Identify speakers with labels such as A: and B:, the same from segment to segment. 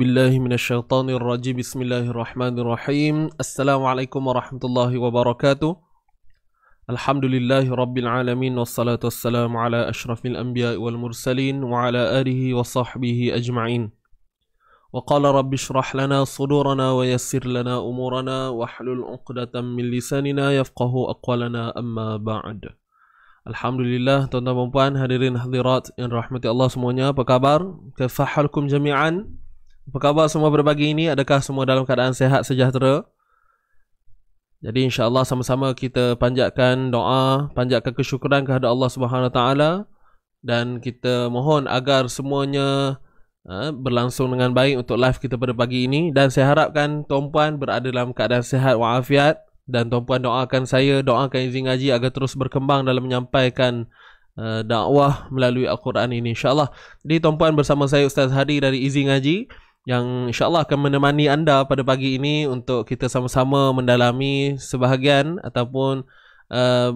A: بالله من الشيطان الرجيم بسم الله الرحمن الرحيم السلام عليكم ورحمة الله وبركاته الحمد لله رب العالمين والصلاة والسلام على أشرف الأنبياء والمرسلين وعلى آله وصحبه أجمعين وقال رب اشرح لنا صدورنا ويسر لنا أمورنا واحلل عقدة من لساننا يفقه أقوالنا أما بعد Alhamdulillah tuan-tuan dan puan hadirin hadirat yang rahmati Allah semuanya apa khabar? Kafahalakum jami'an Apa khabar semua berbagi ini? Adakah semua dalam keadaan sehat sejahtera? Jadi insyaallah sama-sama kita panjatkan doa, panjatkan kesyukuran kepada Allah Subhanahu taala dan kita mohon agar semuanya ha, berlangsung dengan baik untuk live kita pada pagi ini dan saya harapkan tuan-puan berada dalam keadaan sehat wa afiat dan tuan-puan doakan saya doakan izin ngaji agar terus berkembang dalam menyampaikan uh, dakwah melalui al-Quran ini insyaallah. allah Jadi tuan-puan bersama saya Ustaz Hadi dari Izin Ngaji yang Insya Allah akan menemani anda pada pagi ini untuk kita sama-sama mendalami sebahagian ataupun uh,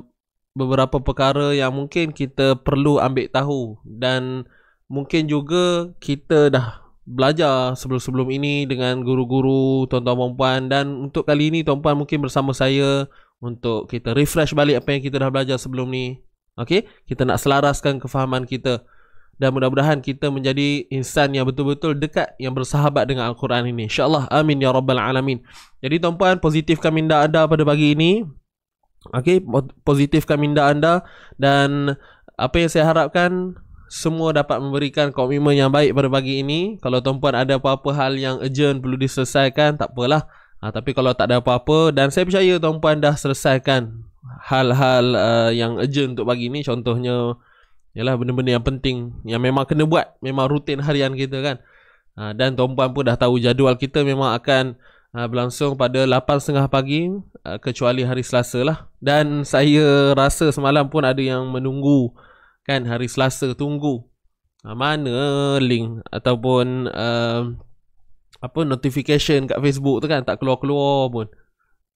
A: beberapa perkara yang mungkin kita perlu ambil tahu dan mungkin juga kita dah belajar sebelum-sebelum ini dengan guru-guru, tuan-tuan perempuan dan untuk kali ini tuan-puan mungkin bersama saya untuk kita refresh balik apa yang kita dah belajar sebelum ni. Okey, kita nak selaraskan kefahaman kita dan mudah-mudahan kita menjadi insan yang betul-betul dekat yang bersahabat dengan Al-Quran ini. InsyaAllah. Amin. Ya Rabbal Alamin. Jadi tuan-puan, positifkan minda anda pada pagi ini. Okay, positifkan minda anda dan apa yang saya harapkan semua dapat memberikan komitmen yang baik pada pagi ini. Kalau tuan-puan ada apa-apa hal yang urgent perlu diselesaikan, tak apalah. Ha, tapi kalau tak ada apa-apa dan saya percaya tuan-puan dah selesaikan hal-hal uh, yang urgent untuk pagi ini contohnya Yalah, benda-benda yang penting Yang memang kena buat Memang rutin harian kita kan ha, Dan tuan-puan pun dah tahu Jadual kita memang akan ha, Berlangsung pada 8.30 pagi ha, Kecuali hari Selasa lah Dan saya rasa semalam pun ada yang menunggu Kan hari Selasa tunggu ha, Mana link Ataupun uh, Apa notification kat Facebook tu kan Tak keluar-keluar pun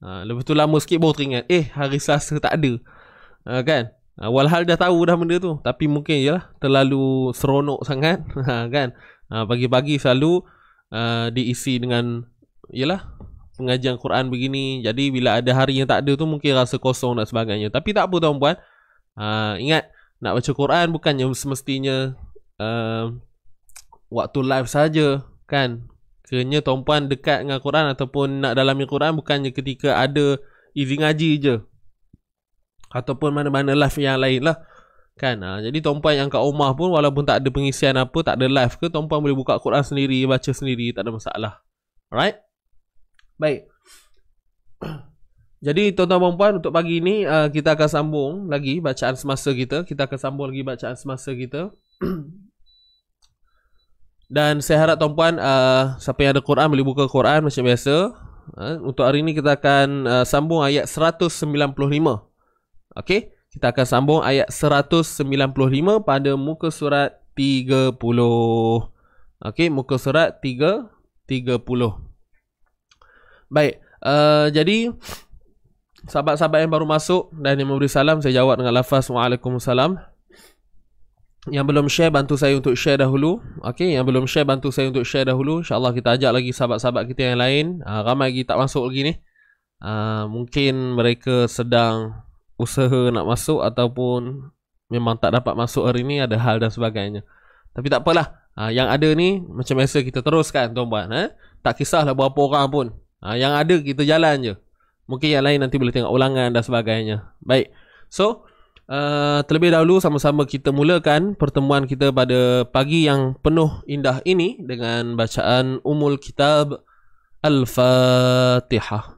A: ha, Lepas tu lama sikit baru teringat Eh hari Selasa tak ada ha, Kan uh, Walhal dah tahu dah benda tu Tapi mungkin je lah Terlalu seronok sangat ha, Kan uh, ha, Pagi-pagi selalu uh, Diisi dengan Yelah Pengajian Quran begini Jadi bila ada hari yang tak ada tu Mungkin rasa kosong dan sebagainya Tapi tak apa tuan puan uh, Ingat Nak baca Quran Bukannya semestinya uh, Waktu live saja Kan Kerana tuan puan dekat dengan Quran Ataupun nak dalami Quran Bukannya ketika ada Izin ngaji je ataupun mana-mana live yang lain lah kan ha, jadi tuan-puan yang kat rumah pun walaupun tak ada pengisian apa tak ada live ke tuan-puan boleh buka Quran sendiri baca sendiri tak ada masalah alright baik jadi tuan-tuan puan-puan untuk pagi ni uh, kita akan sambung lagi bacaan semasa kita kita akan sambung lagi bacaan semasa kita dan saya harap tuan-puan uh, siapa yang ada Quran boleh buka Quran macam biasa uh, untuk hari ni kita akan uh, sambung ayat 195 195 Okay, kita akan sambung ayat 195 pada muka surat 30. Okay, muka surat 3 30. Baik, uh, jadi sahabat-sahabat yang baru masuk dan yang memberi salam, saya jawab dengan lafaz Waalaikumsalam. Yang belum share bantu saya untuk share dahulu. Okay, yang belum share bantu saya untuk share dahulu. Insyaallah kita ajak lagi sahabat-sahabat kita yang lain. Uh, ramai lagi tak masuk lagi ni. Uh, mungkin mereka sedang usaha nak masuk ataupun memang tak dapat masuk hari ni ada hal dan sebagainya. Tapi tak apalah. Ha, yang ada ni macam biasa kita teruskan tuan-tuan eh. Ha? Tak kisahlah berapa orang pun. Ha, yang ada kita jalan je. Mungkin yang lain nanti boleh tengok ulangan dan sebagainya. Baik. So uh, terlebih dahulu sama-sama kita mulakan pertemuan kita pada pagi yang penuh indah ini dengan bacaan Umul Kitab Al-Fatihah.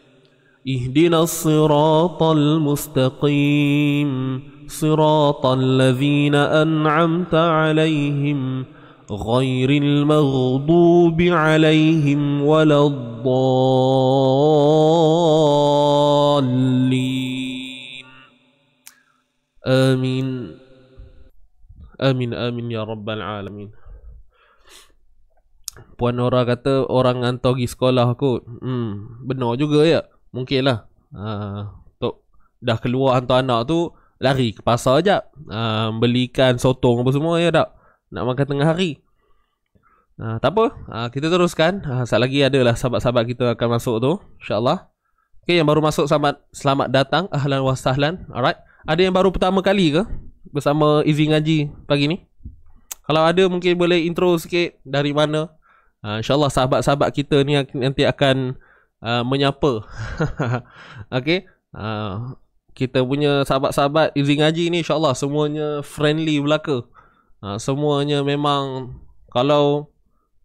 A: اهدنا الصراط المستقيم صراط الذين أنعمت عليهم غير المغضوب عليهم ولا الضالين آمين آمين آمين يا رب العالمين Puan orang kata orang ngantau pergi sekolah aku hmm, Benar juga ya Mungkin lah ha, uh, Dah keluar hantar anak tu Lari ke pasar sekejap uh, ha, Belikan sotong apa semua ya tak Nak makan tengah hari uh, Tak apa uh, Kita teruskan uh, Sekejap lagi adalah sahabat-sahabat kita akan masuk tu InsyaAllah Okay yang baru masuk selamat, selamat datang Ahlan wa sahlan Alright Ada yang baru pertama kali ke Bersama Izzy Ngaji pagi ni Kalau ada mungkin boleh intro sikit Dari mana uh, InsyaAllah sahabat-sahabat kita ni Nanti akan Ah, menyapa. Okey. Uh, kita punya sahabat-sahabat izin ngaji ni insyaAllah semuanya friendly belaka. Uh, semuanya memang kalau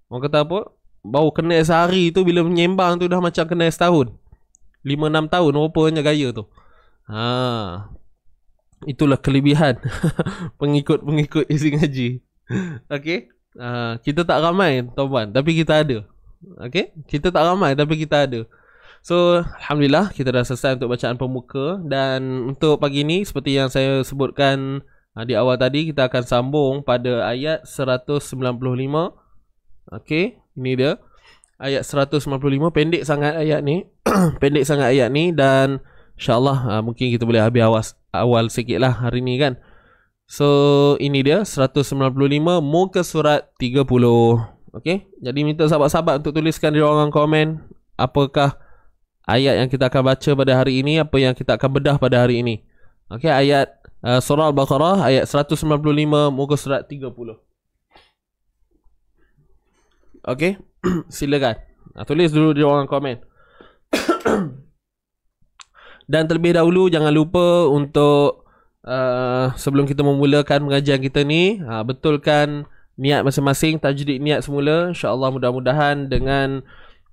A: orang kata apa? Baru kenal sehari tu bila menyembang tu dah macam kenal setahun. 5-6 tahun rupanya gaya tu. Ha. itulah kelebihan pengikut-pengikut izin ngaji. Okey. Uh, kita tak ramai tuan-tuan tapi kita ada. Okay Kita tak ramai Tapi kita ada So Alhamdulillah Kita dah selesai Untuk bacaan pemuka Dan Untuk pagi ni Seperti yang saya sebutkan ah, Di awal tadi Kita akan sambung Pada ayat 195 Okay Ini dia Ayat 195 Pendek sangat ayat ni Pendek sangat ayat ni Dan InsyaAllah ah, Mungkin kita boleh habis awal Awal sikit lah Hari ni kan So ini dia 195 muka surat 30 Okay Jadi minta sahabat-sahabat untuk tuliskan di ruangan komen Apakah ayat yang kita akan baca pada hari ini Apa yang kita akan bedah pada hari ini Okay ayat uh, Surah Al-Baqarah ayat 195 muka surat 30 Okay silakan uh, Tulis dulu di ruangan komen Dan terlebih dahulu jangan lupa untuk uh, Sebelum kita memulakan pengajian kita ni uh, Betulkan Betulkan niat masing-masing tajdid niat semula insyaallah mudah-mudahan dengan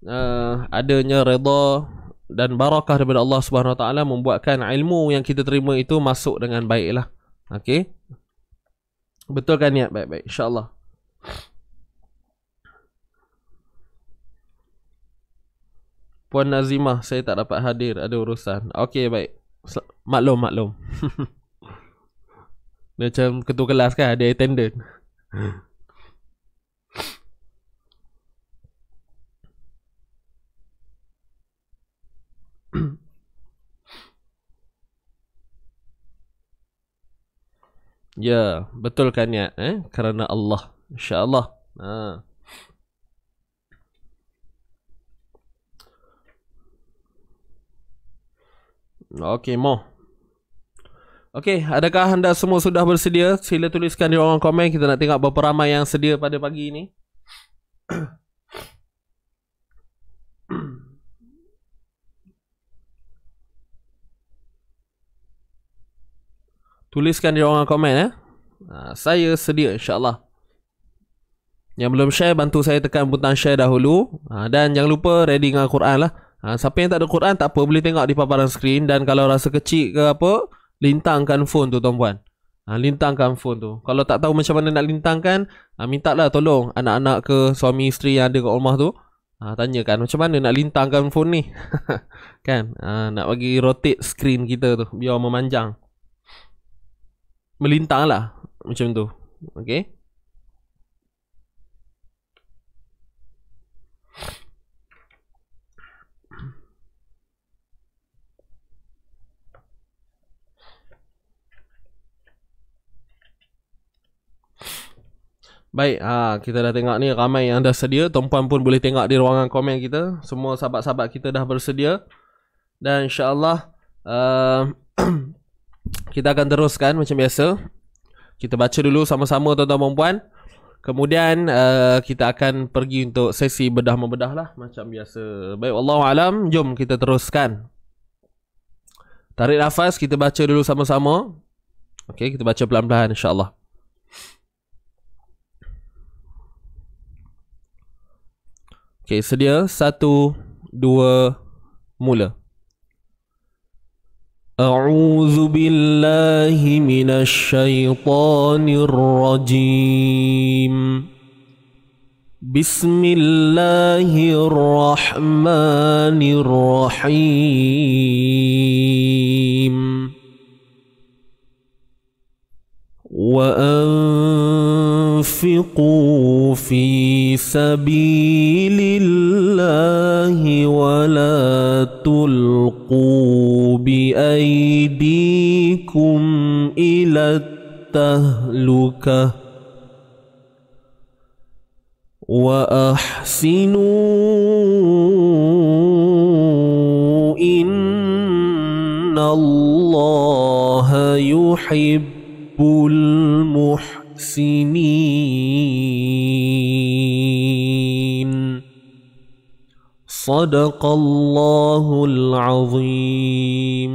A: uh, adanya redha dan barakah daripada Allah Subhanahu taala membuatkan ilmu yang kita terima itu masuk dengan baiklah okey kan niat baik-baik insyaallah Puan Nazimah saya tak dapat hadir ada urusan okey baik maklum maklum Macam ketua kelas kan ada attendant ya, betulkan niat eh kerana Allah. Insya-Allah. Ha. Okey, mo. Okey, adakah anda semua sudah bersedia? Sila tuliskan di ruangan komen. Kita nak tengok berapa ramai yang sedia pada pagi ini. Tuliskan di ruangan komen eh. Ha, saya sedia insyaAllah. Yang belum share, bantu saya tekan butang share dahulu. Ha, dan jangan lupa ready dengan Quran lah. Ha, siapa yang tak ada Quran, tak apa. Boleh tengok di paparan skrin. Dan kalau rasa kecil ke apa, lintangkan phone tu tuan-puan. Ha, lintangkan phone tu. Kalau tak tahu macam mana nak lintangkan, ha, minta lah tolong anak-anak ke suami isteri yang ada kat rumah tu. Ha, tanyakan macam mana nak lintangkan phone ni. kan? Ha, nak bagi rotate screen kita tu. Biar memanjang melintang lah macam tu okay. Baik, ha, kita dah tengok ni ramai yang dah sedia. Tuan-puan pun boleh tengok di ruangan komen kita. Semua sahabat-sahabat kita dah bersedia. Dan insyaAllah, uh, Kita akan teruskan macam biasa Kita baca dulu sama-sama tuan-tuan dan Kemudian uh, kita akan pergi untuk sesi bedah-membedah lah Macam biasa Baik Allah Alam Jom kita teruskan Tarik nafas kita baca dulu sama-sama Okay, kita baca pelan-pelan insyaAllah Okay, sedia Satu Dua Mula أعوذ بالله من الشيطان الرجيم بسم الله الرحمن الرحيم وأنفقوا في سبيل الله ولا تلقوا بأيديكم إلى التهلكة وأحسنوا إن الله يحب المحسنين صدق الله العظيم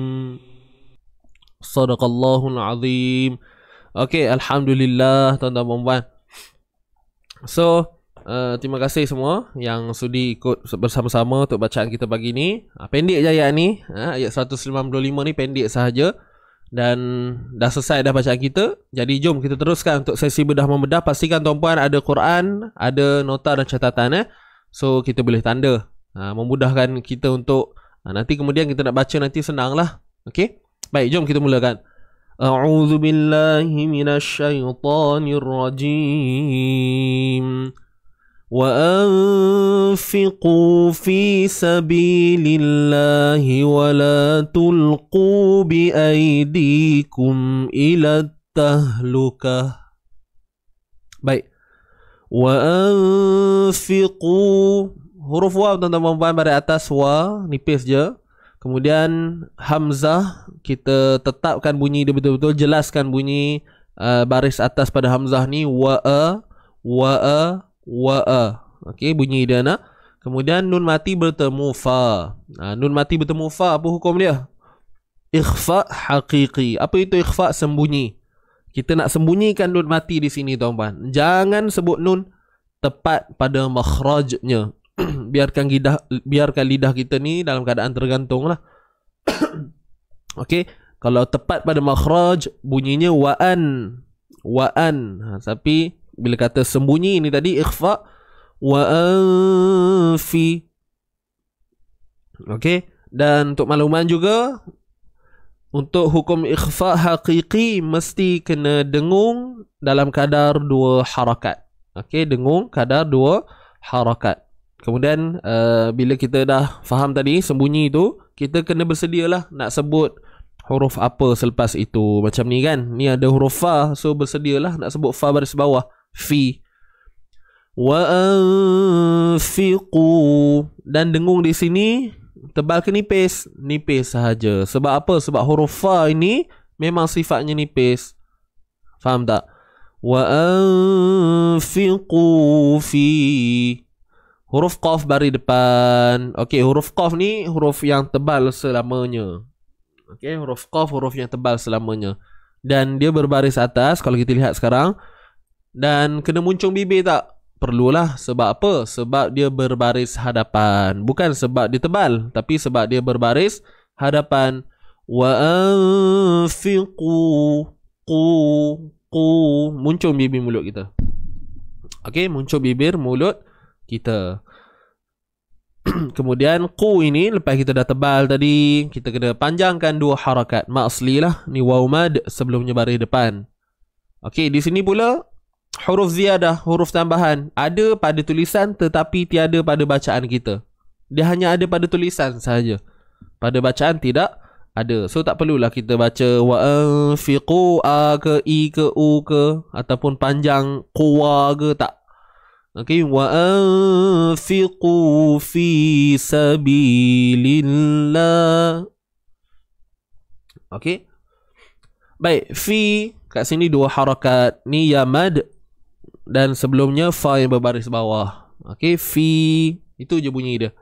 A: صدق الله العظيم Okay, Alhamdulillah tuan-tuan dan puan So, uh, terima kasih semua yang sudi ikut bersama-sama untuk bacaan kita pagi ni uh, Pendek je ayat ni, uh, ayat 155 ni pendek sahaja Dan dah selesai dah bacaan kita Jadi jom kita teruskan untuk sesi bedah-membedah Pastikan tuan-puan ada Quran, ada nota dan catatan eh So, kita boleh tanda Ha, memudahkan kita untuk ha, nanti kemudian kita nak baca nanti senanglah. okay? Baik, jom kita mulakan. A'udzu billahi minasyaitonir rajim. وأنفقوا في سبيل الله ولا تلقوا بأيديكم إلى التهلكة بي وأنفقوا huruf waw tuan-tuan puan-puan pada atas wa nipis je kemudian hamzah kita tetapkan bunyi dia betul-betul jelaskan bunyi uh, baris atas pada hamzah ni wa a e, wa a e, wa a e. okey bunyi dia nak kemudian nun mati bertemu fa uh, nun mati bertemu fa apa hukum dia ikhfa hakiki apa itu ikhfa sembunyi kita nak sembunyikan nun mati di sini tuan-tuan jangan sebut nun tepat pada makhrajnya biarkan lidah biarkan lidah kita ni dalam keadaan tergantung lah. okay, kalau tepat pada makhraj bunyinya waan waan. Ha, tapi bila kata sembunyi ini tadi ikhfa waan fi. Okay, dan untuk makluman juga untuk hukum ikhfa hakiki mesti kena dengung dalam kadar dua harakat. Okay, dengung kadar dua harakat. Kemudian uh, bila kita dah faham tadi sembunyi tu, kita kena bersedia lah nak sebut huruf apa selepas itu. Macam ni kan. Ni ada huruf fa, so bersedia lah nak sebut fa baris bawah. Fi. Wa anfiqu. Dan dengung di sini tebal tebalkan nipis. Nipis sahaja. Sebab apa? Sebab huruf fa ini memang sifatnya nipis. Faham tak? Wa anfiqu fi. Huruf qaf baris depan. Okey, huruf qaf ni huruf yang tebal selamanya. Okey, huruf qaf huruf yang tebal selamanya. Dan dia berbaris atas kalau kita lihat sekarang. Dan kena muncung bibir tak? Perlulah. Sebab apa? Sebab dia berbaris hadapan. Bukan sebab dia tebal, tapi sebab dia berbaris hadapan. Wa anfiqu ku qu muncung bibir mulut kita. Okey, muncung bibir mulut kita. Kemudian ku ini lepas kita dah tebal tadi kita kena panjangkan dua harakat ma'asli lah ni waw mad sebelumnya baris depan. Okey di sini pula huruf ziyadah huruf tambahan ada pada tulisan tetapi tiada pada bacaan kita. Dia hanya ada pada tulisan sahaja Pada bacaan tidak ada. So tak perlulah kita baca wa anfiqu a ke i ke u ke ataupun panjang qua ke tak Okay. وَأَنْفِقُوا فِي سَبِيلِ اللَّهِ Okay. Baik. Fi. Kat sini dua harakat. Ni yamad. Dan sebelumnya fa yang berbaris bawah. Okay. Fi. Itu je bunyi dia.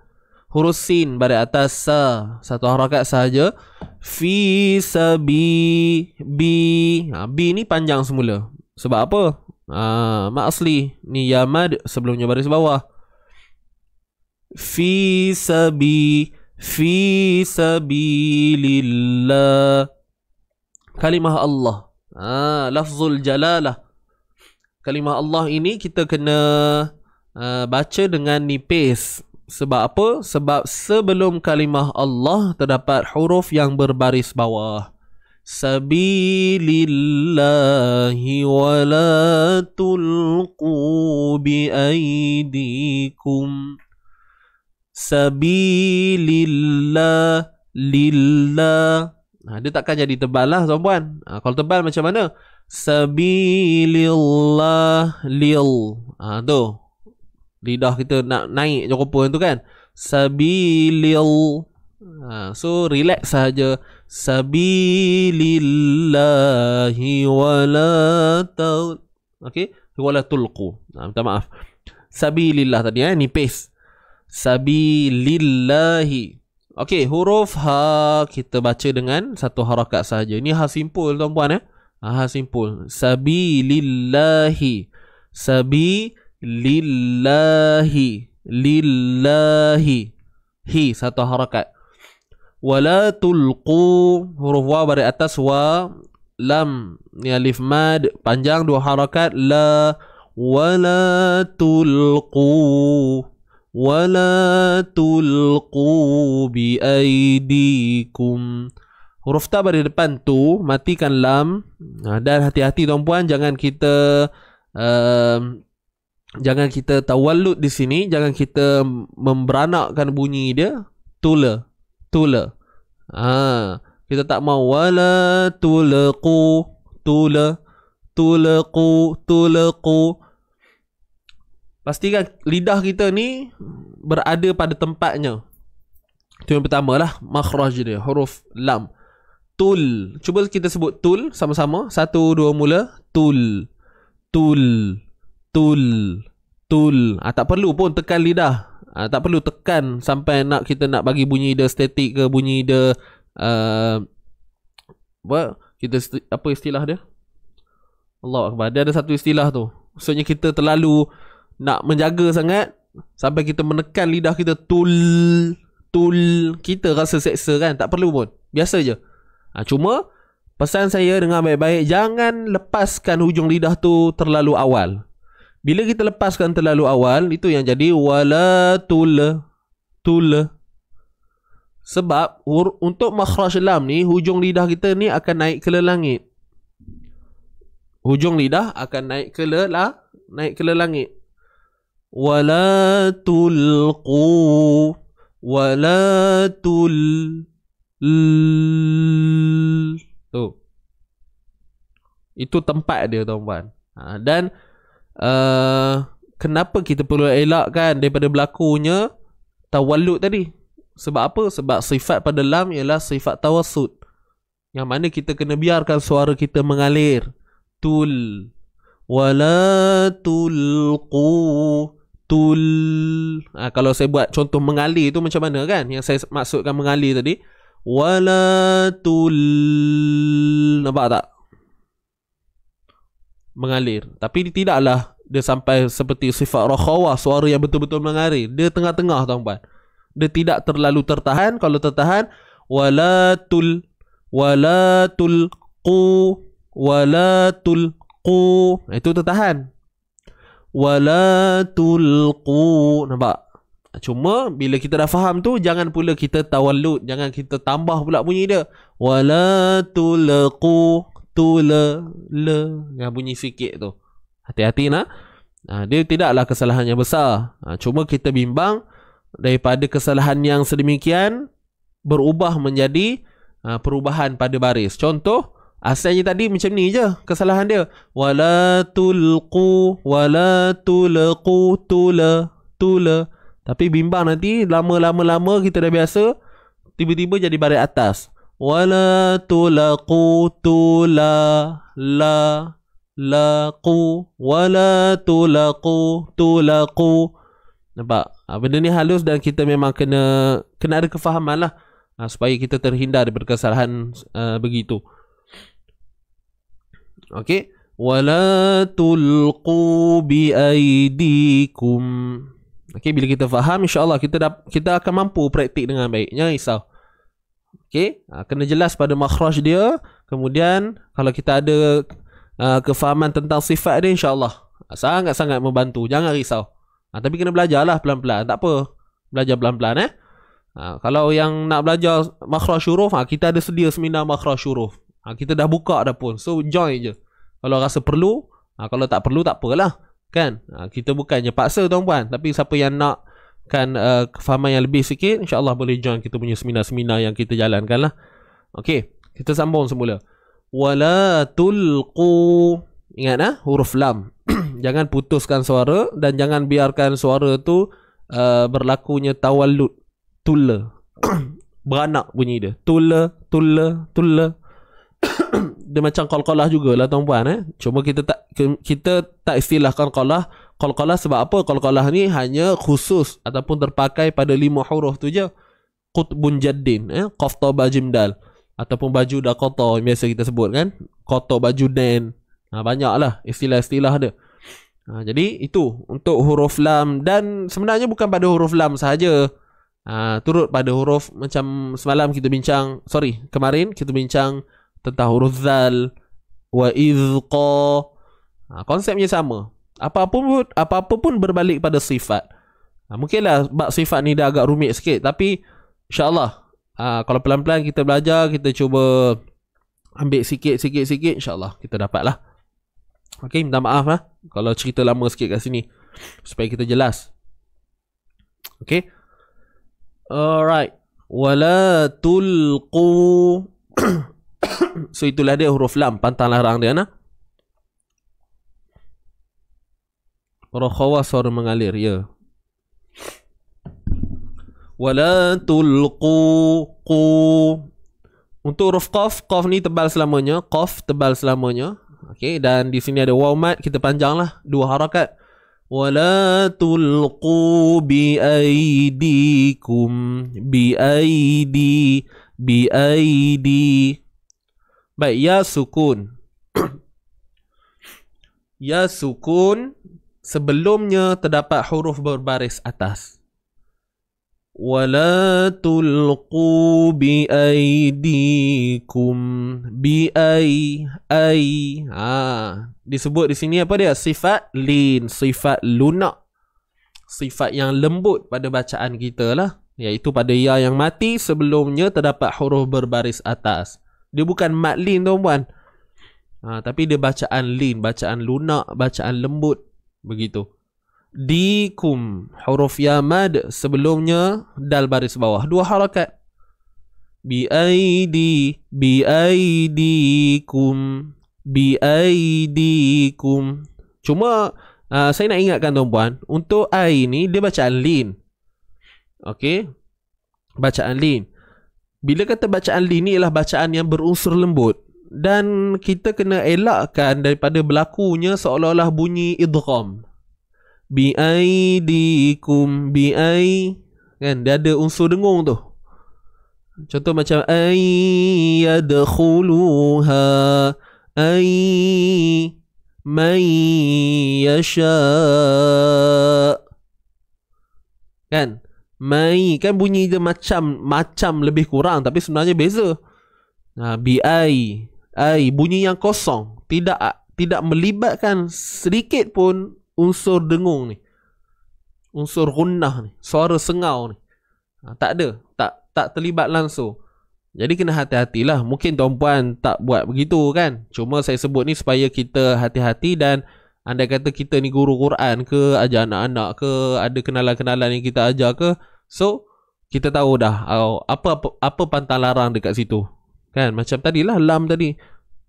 A: Huruf sin pada atas sa. Satu harakat sahaja. Fi sabi bi. Ha, bi ni panjang semula. Sebab apa? Ha, Ma asli ni Yamad sebelumnya baris bawah. Fi sabi fi sabilillah. Kalimah Allah. Ah, lafzul jalalah. Kalimah Allah ini kita kena uh, baca dengan nipis. Sebab apa? Sebab sebelum kalimah Allah terdapat huruf yang berbaris bawah. Sabilillahi, الله ولا تلقوا بأيديكم سبيل الله لله ha, dia takkan jadi tebal lah tuan-puan ha, kalau tebal macam mana Sabilillah, الله لل ha, tu lidah kita nak naik jeruk pun tu kan سبيل ha, so relax saja sabilillahi wala taul okey wala tulqu nah, minta maaf sabilillah tadi eh nipis sabilillahi okey huruf ha kita baca dengan satu harakat saja. ni ha simpul tuan-tuan eh ha, ha simpul sabilillahi sabilillahi lillahi hi satu harakat wala tulqu huruf waw dari atas wa lam ni alif mad panjang dua harakat la wala tulqu wala tulqu bi aidikum huruf ta dari depan tu matikan lam ha, dan hati-hati tuan-puan jangan kita uh, jangan kita tawallud di sini jangan kita memberanakkan bunyi dia tula tula Ha, kita tak mau wala tulqu tula tulqu tulqu. Pastikan lidah kita ni berada pada tempatnya. Itu yang pertama lah makhraj dia huruf lam. Tul. Cuba kita sebut tul sama-sama. Satu, dua, mula. Tul. Tul. Tul. Tul. Ah, tak perlu pun tekan lidah ha, tak perlu tekan sampai nak kita nak bagi bunyi dia static ke bunyi dia uh, apa kita apa istilah dia Allah Akbar dia ada satu istilah tu maksudnya kita terlalu nak menjaga sangat sampai kita menekan lidah kita tul tul kita rasa seksa kan tak perlu pun biasa je ha, cuma pesan saya dengan baik-baik jangan lepaskan hujung lidah tu terlalu awal bila kita lepaskan terlalu awal itu yang jadi wala tula tula. Sebab untuk makhraj lam ni hujung lidah kita ni akan naik ke langit. Hujung lidah akan naik ke la naik ke langit. Wala tulqu wala tul tu. Itu tempat dia tuan-tuan. Ha, dan Eh, kenapa kita perlu elakkan daripada berlakunya tawallud tadi? Sebab apa? Sebab sifat pada lam ialah sifat tawasud Yang mana kita kena biarkan suara kita mengalir. Tul. Wala tulqu. Tul. Ha, kalau saya buat contoh mengalir tu macam mana kan? Yang saya maksudkan mengalir tadi. Wala tul. Nampak tak? mengalir tapi dia tidaklah dia sampai seperti sifat rokhawa suara yang betul-betul mengalir dia tengah-tengah tuan-tuan dia tidak terlalu tertahan kalau tertahan walatul, tul wala qu wala qu itu tertahan wala tul qu nampak cuma bila kita dah faham tu jangan pula kita tawallud jangan kita tambah pula bunyi dia wala qu tu le le yang bunyi fikir tu hati-hati nak ha, dia tidaklah kesalahannya besar ha, cuma kita bimbang daripada kesalahan yang sedemikian berubah menjadi ha, perubahan pada baris contoh Asalnya tadi macam ni je kesalahan dia. Wala tulqu wala tulqu tula tula. Tapi bimbang nanti lama-lama-lama kita dah biasa tiba-tiba jadi baris atas. ولا تلقوا تولا لا لقوا ولا تلقوا تلقوا Nampak? Ha, benda ni halus dan kita memang kena kena ada kefahaman lah. Ha, supaya kita terhindar daripada kesalahan uh, begitu. Okay. Wala tulqu bi aidikum. Okay, bila kita faham, insyaAllah kita dap, kita akan mampu praktik dengan baik. Jangan ya, risau. Okay, ha, ah, kena jelas pada makhraj dia. Kemudian kalau kita ada ha, kefahaman tentang sifat dia insya-Allah ah, sangat-sangat membantu. Jangan risau. Ha, tapi kena belajarlah pelan-pelan. Tak apa. Belajar pelan-pelan eh. Ha, kalau yang nak belajar makhraj huruf, ha, kita ada sedia seminar makhraj huruf. Ha, kita dah buka dah pun. So join je. Kalau rasa perlu, ha, kalau tak perlu tak apalah. Kan? Ha, kita bukannya paksa tuan-puan, tapi siapa yang nak kan uh, eh, kefahaman yang lebih sikit insyaallah boleh join kita punya seminar-seminar yang kita jalankan lah okey kita sambung semula wala tulqu ingat ah huruf lam jangan putuskan suara dan jangan biarkan suara tu uh, berlakunya tawallud tula beranak bunyi dia tula tula tula dia macam qalqalah jugalah tuan-tuan eh cuma kita tak kita tak istilahkan qalqalah qalqalah sebab apa qalqalah ni hanya khusus ataupun terpakai pada lima huruf tu je qutbun jaddin eh qafta bajimdal ataupun baju dah kotor yang biasa kita sebut kan kotor baju den ha, banyaklah istilah-istilah dia ha, jadi itu untuk huruf lam dan sebenarnya bukan pada huruf lam sahaja ha, turut pada huruf macam semalam kita bincang sorry kemarin kita bincang tentang huruf zal wa izqa ha, konsepnya sama apa-apa pun apa-apa pun berbalik pada sifat. Ha, mungkinlah bak sifat ni dah agak rumit sikit tapi insyaallah ha, kalau pelan-pelan kita belajar, kita cuba ambil sikit-sikit-sikit insya kita dapatlah. Okey, minta maaf lah ha, kalau cerita lama sikit kat sini supaya kita jelas. Okey. Alright. Wala tulqu. so itulah dia huruf lam pantang larang dia nah. Ha. Roh khawas suara mengalir Ya Wala tulqu qu Untuk huruf qaf Qaf ni tebal selamanya Qaf tebal selamanya Okay Dan di sini ada wawmat Kita panjang lah Dua harakat Wala tulqu bi aidikum Bi aidi Bi aidi Baik Ya sukun Ya sukun sebelumnya terdapat huruf berbaris atas. Wala tulqu bi aydikum bi ai ai ah disebut di sini apa dia sifat lin sifat lunak sifat yang lembut pada bacaan kita lah yaitu pada ya yang mati sebelumnya terdapat huruf berbaris atas dia bukan mat lin tuan-tuan ha, tapi dia bacaan lin bacaan lunak bacaan lembut begitu Di Kum huruf ya mad sebelumnya dal baris bawah dua harakat bi aidi bi aidikum bi aidikum cuma uh, saya nak ingatkan tuan-puan untuk ai ni dia bacaan lin okey bacaan lin bila kata bacaan lin ni ialah bacaan yang berunsur lembut dan kita kena elakkan daripada berlakunya seolah-olah bunyi idgham bi aidikum bi ai kan dia ada unsur dengung tu contoh macam ai yadkhuluha ai mai yasha kan mai kan bunyi dia macam macam lebih kurang tapi sebenarnya beza ha bi ai bunyi yang kosong tidak tidak melibatkan sedikit pun unsur dengung ni unsur gunnah ni suara sengau ni ha, tak ada tak tak terlibat langsung jadi kena hati-hatilah mungkin tuan puan tak buat begitu kan cuma saya sebut ni supaya kita hati-hati dan anda kata kita ni guru Quran ke ajar anak-anak ke ada kenalan-kenalan yang kita ajar ke so kita tahu dah apa apa, apa pantang larang dekat situ Kan macam tadi lah lam tadi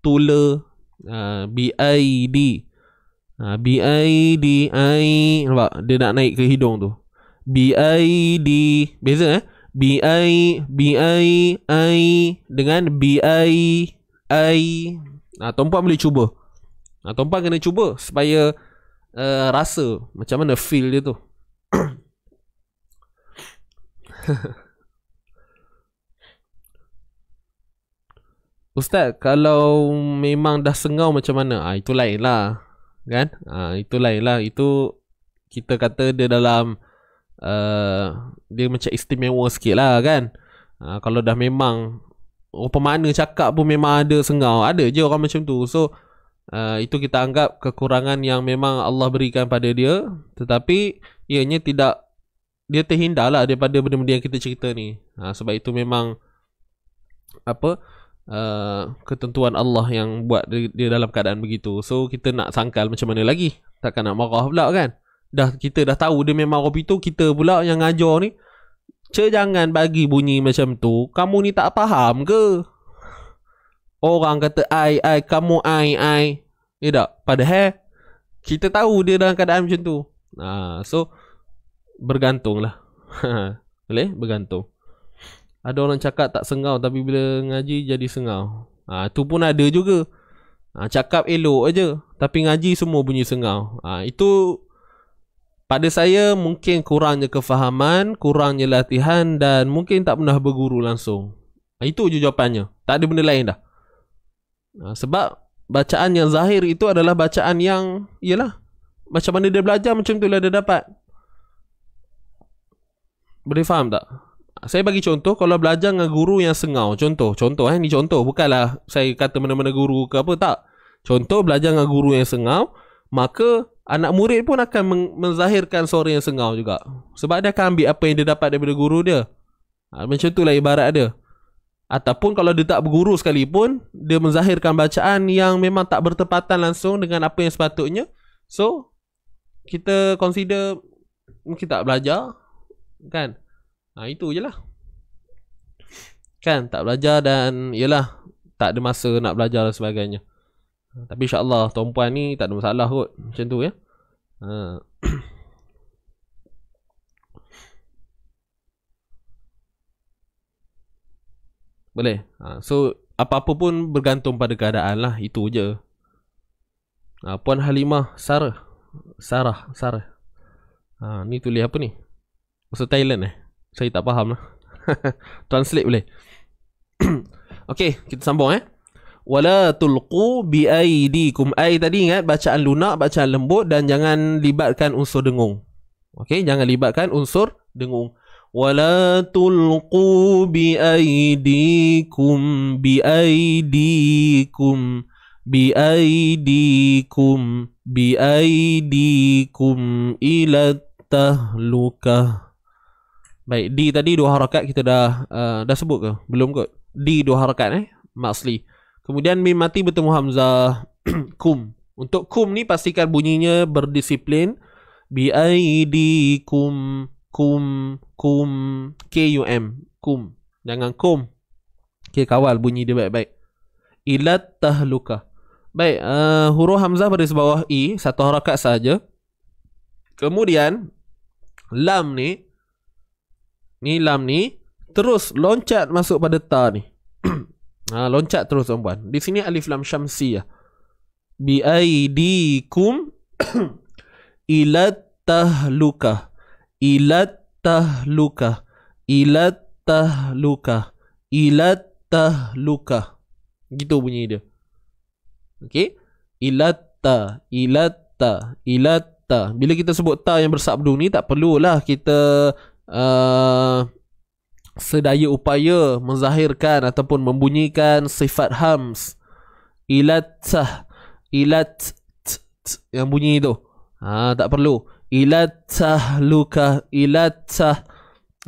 A: Tula uh, ah, B-I-D uh, ah, B-I-D-I Nampak dia nak naik ke hidung tu B-I-D Beza eh B-I B-I I Dengan B-I I nah, Tuan-puan boleh cuba nah, Tuan-puan kena cuba Supaya uh, Rasa Macam mana feel dia tu Ustaz, kalau memang dah sengau macam mana? Ah, ha, itu lain lah. Kan? Ah, ha, itu lain lah. Itu kita kata dia dalam uh, dia macam istimewa sikit lah kan. Ha, kalau dah memang Oh pemana cakap pun memang ada sengau Ada je orang macam tu So uh, Itu kita anggap kekurangan yang memang Allah berikan pada dia Tetapi Ianya tidak Dia terhindar lah daripada benda-benda yang kita cerita ni ha, Sebab itu memang Apa uh, uh, ketentuan Allah yang buat dia, dia dalam keadaan begitu. So kita nak sangkal macam mana lagi? Takkan nak marah pula kan? Dah kita dah tahu dia memang Robi tu kita pula yang ngajar ni. Cer jangan bagi bunyi macam tu. Kamu ni tak faham ke? Orang kata ai ai kamu ai ai. Ya tak? Padahal kita tahu dia dalam keadaan macam tu. Ha, so bergantunglah. Boleh bergantung. Ada orang cakap tak sengau tapi bila ngaji jadi sengau. Ha, tu pun ada juga. Ha, cakap elok aja tapi ngaji semua bunyi sengau. Ha, itu pada saya mungkin kurangnya kefahaman, kurangnya latihan dan mungkin tak pernah berguru langsung. Ha, itu je jawapannya. Tak ada benda lain dah. Ha, sebab bacaan yang zahir itu adalah bacaan yang iyalah macam mana dia belajar macam tu lah dia dapat. Boleh faham tak? saya bagi contoh kalau belajar dengan guru yang sengau contoh contoh eh ni contoh bukannya saya kata mana-mana guru ke apa tak contoh belajar dengan guru yang sengau maka anak murid pun akan men- menzahirkan suara yang sengau juga sebab dia akan ambil apa yang dia dapat daripada guru dia ha, macam itulah ibarat dia ataupun kalau dia tak berguru sekalipun dia menzahirkan bacaan yang memang tak bertepatan langsung dengan apa yang sepatutnya so kita consider kita tak belajar kan Ha, itu je lah. Kan? Tak belajar dan yelah. Tak ada masa nak belajar dan sebagainya. Ha, tapi insyaAllah tuan puan ni tak ada masalah kot. Macam tu ya. Ha. Boleh? Ha. So apa-apa pun bergantung pada keadaan lah. Itu je. Ha, puan Halimah Sarah. Sarah. Sarah. Ha, ni tulis apa ni? Maksud Thailand eh? Saya tak faham lah Translate boleh Okay kita sambung eh Wala tulqu bi aidikum Ai tadi ingat bacaan lunak bacaan lembut Dan jangan libatkan unsur dengung Okay jangan libatkan unsur dengung Wala tulqu bi aidikum bi aidikum ila tahlukah Baik, D tadi dua harakat kita dah uh, dah sebut ke? Belum kot. D dua harakat eh, Maksli. Kemudian mim mati bertemu hamzah kum. Untuk kum ni pastikan bunyinya berdisiplin b i d kum kum kum k u m kum. Jangan kum. Okey, kawal bunyi dia baik-baik. Ilat tahluka. Baik, uh, huruf hamzah berada sebawah i, satu harakat saja. Kemudian lam ni Nilam ni terus loncat masuk pada ta ni. ha, loncat terus tuan-puan. Di sini alif lam syamsi ya. Bi aidikum ilat tahluka ilat tahluka ilat tahluka ilat tahluka gitu bunyi dia okey ilat ta ilat ta ilat ta bila kita sebut ta yang bersabdu ni tak perlulah kita Uh, sedaya upaya menzahirkan ataupun membunyikan sifat hams ilat sah ilat yang bunyi itu ha, tak perlu ilat sah luka ilatah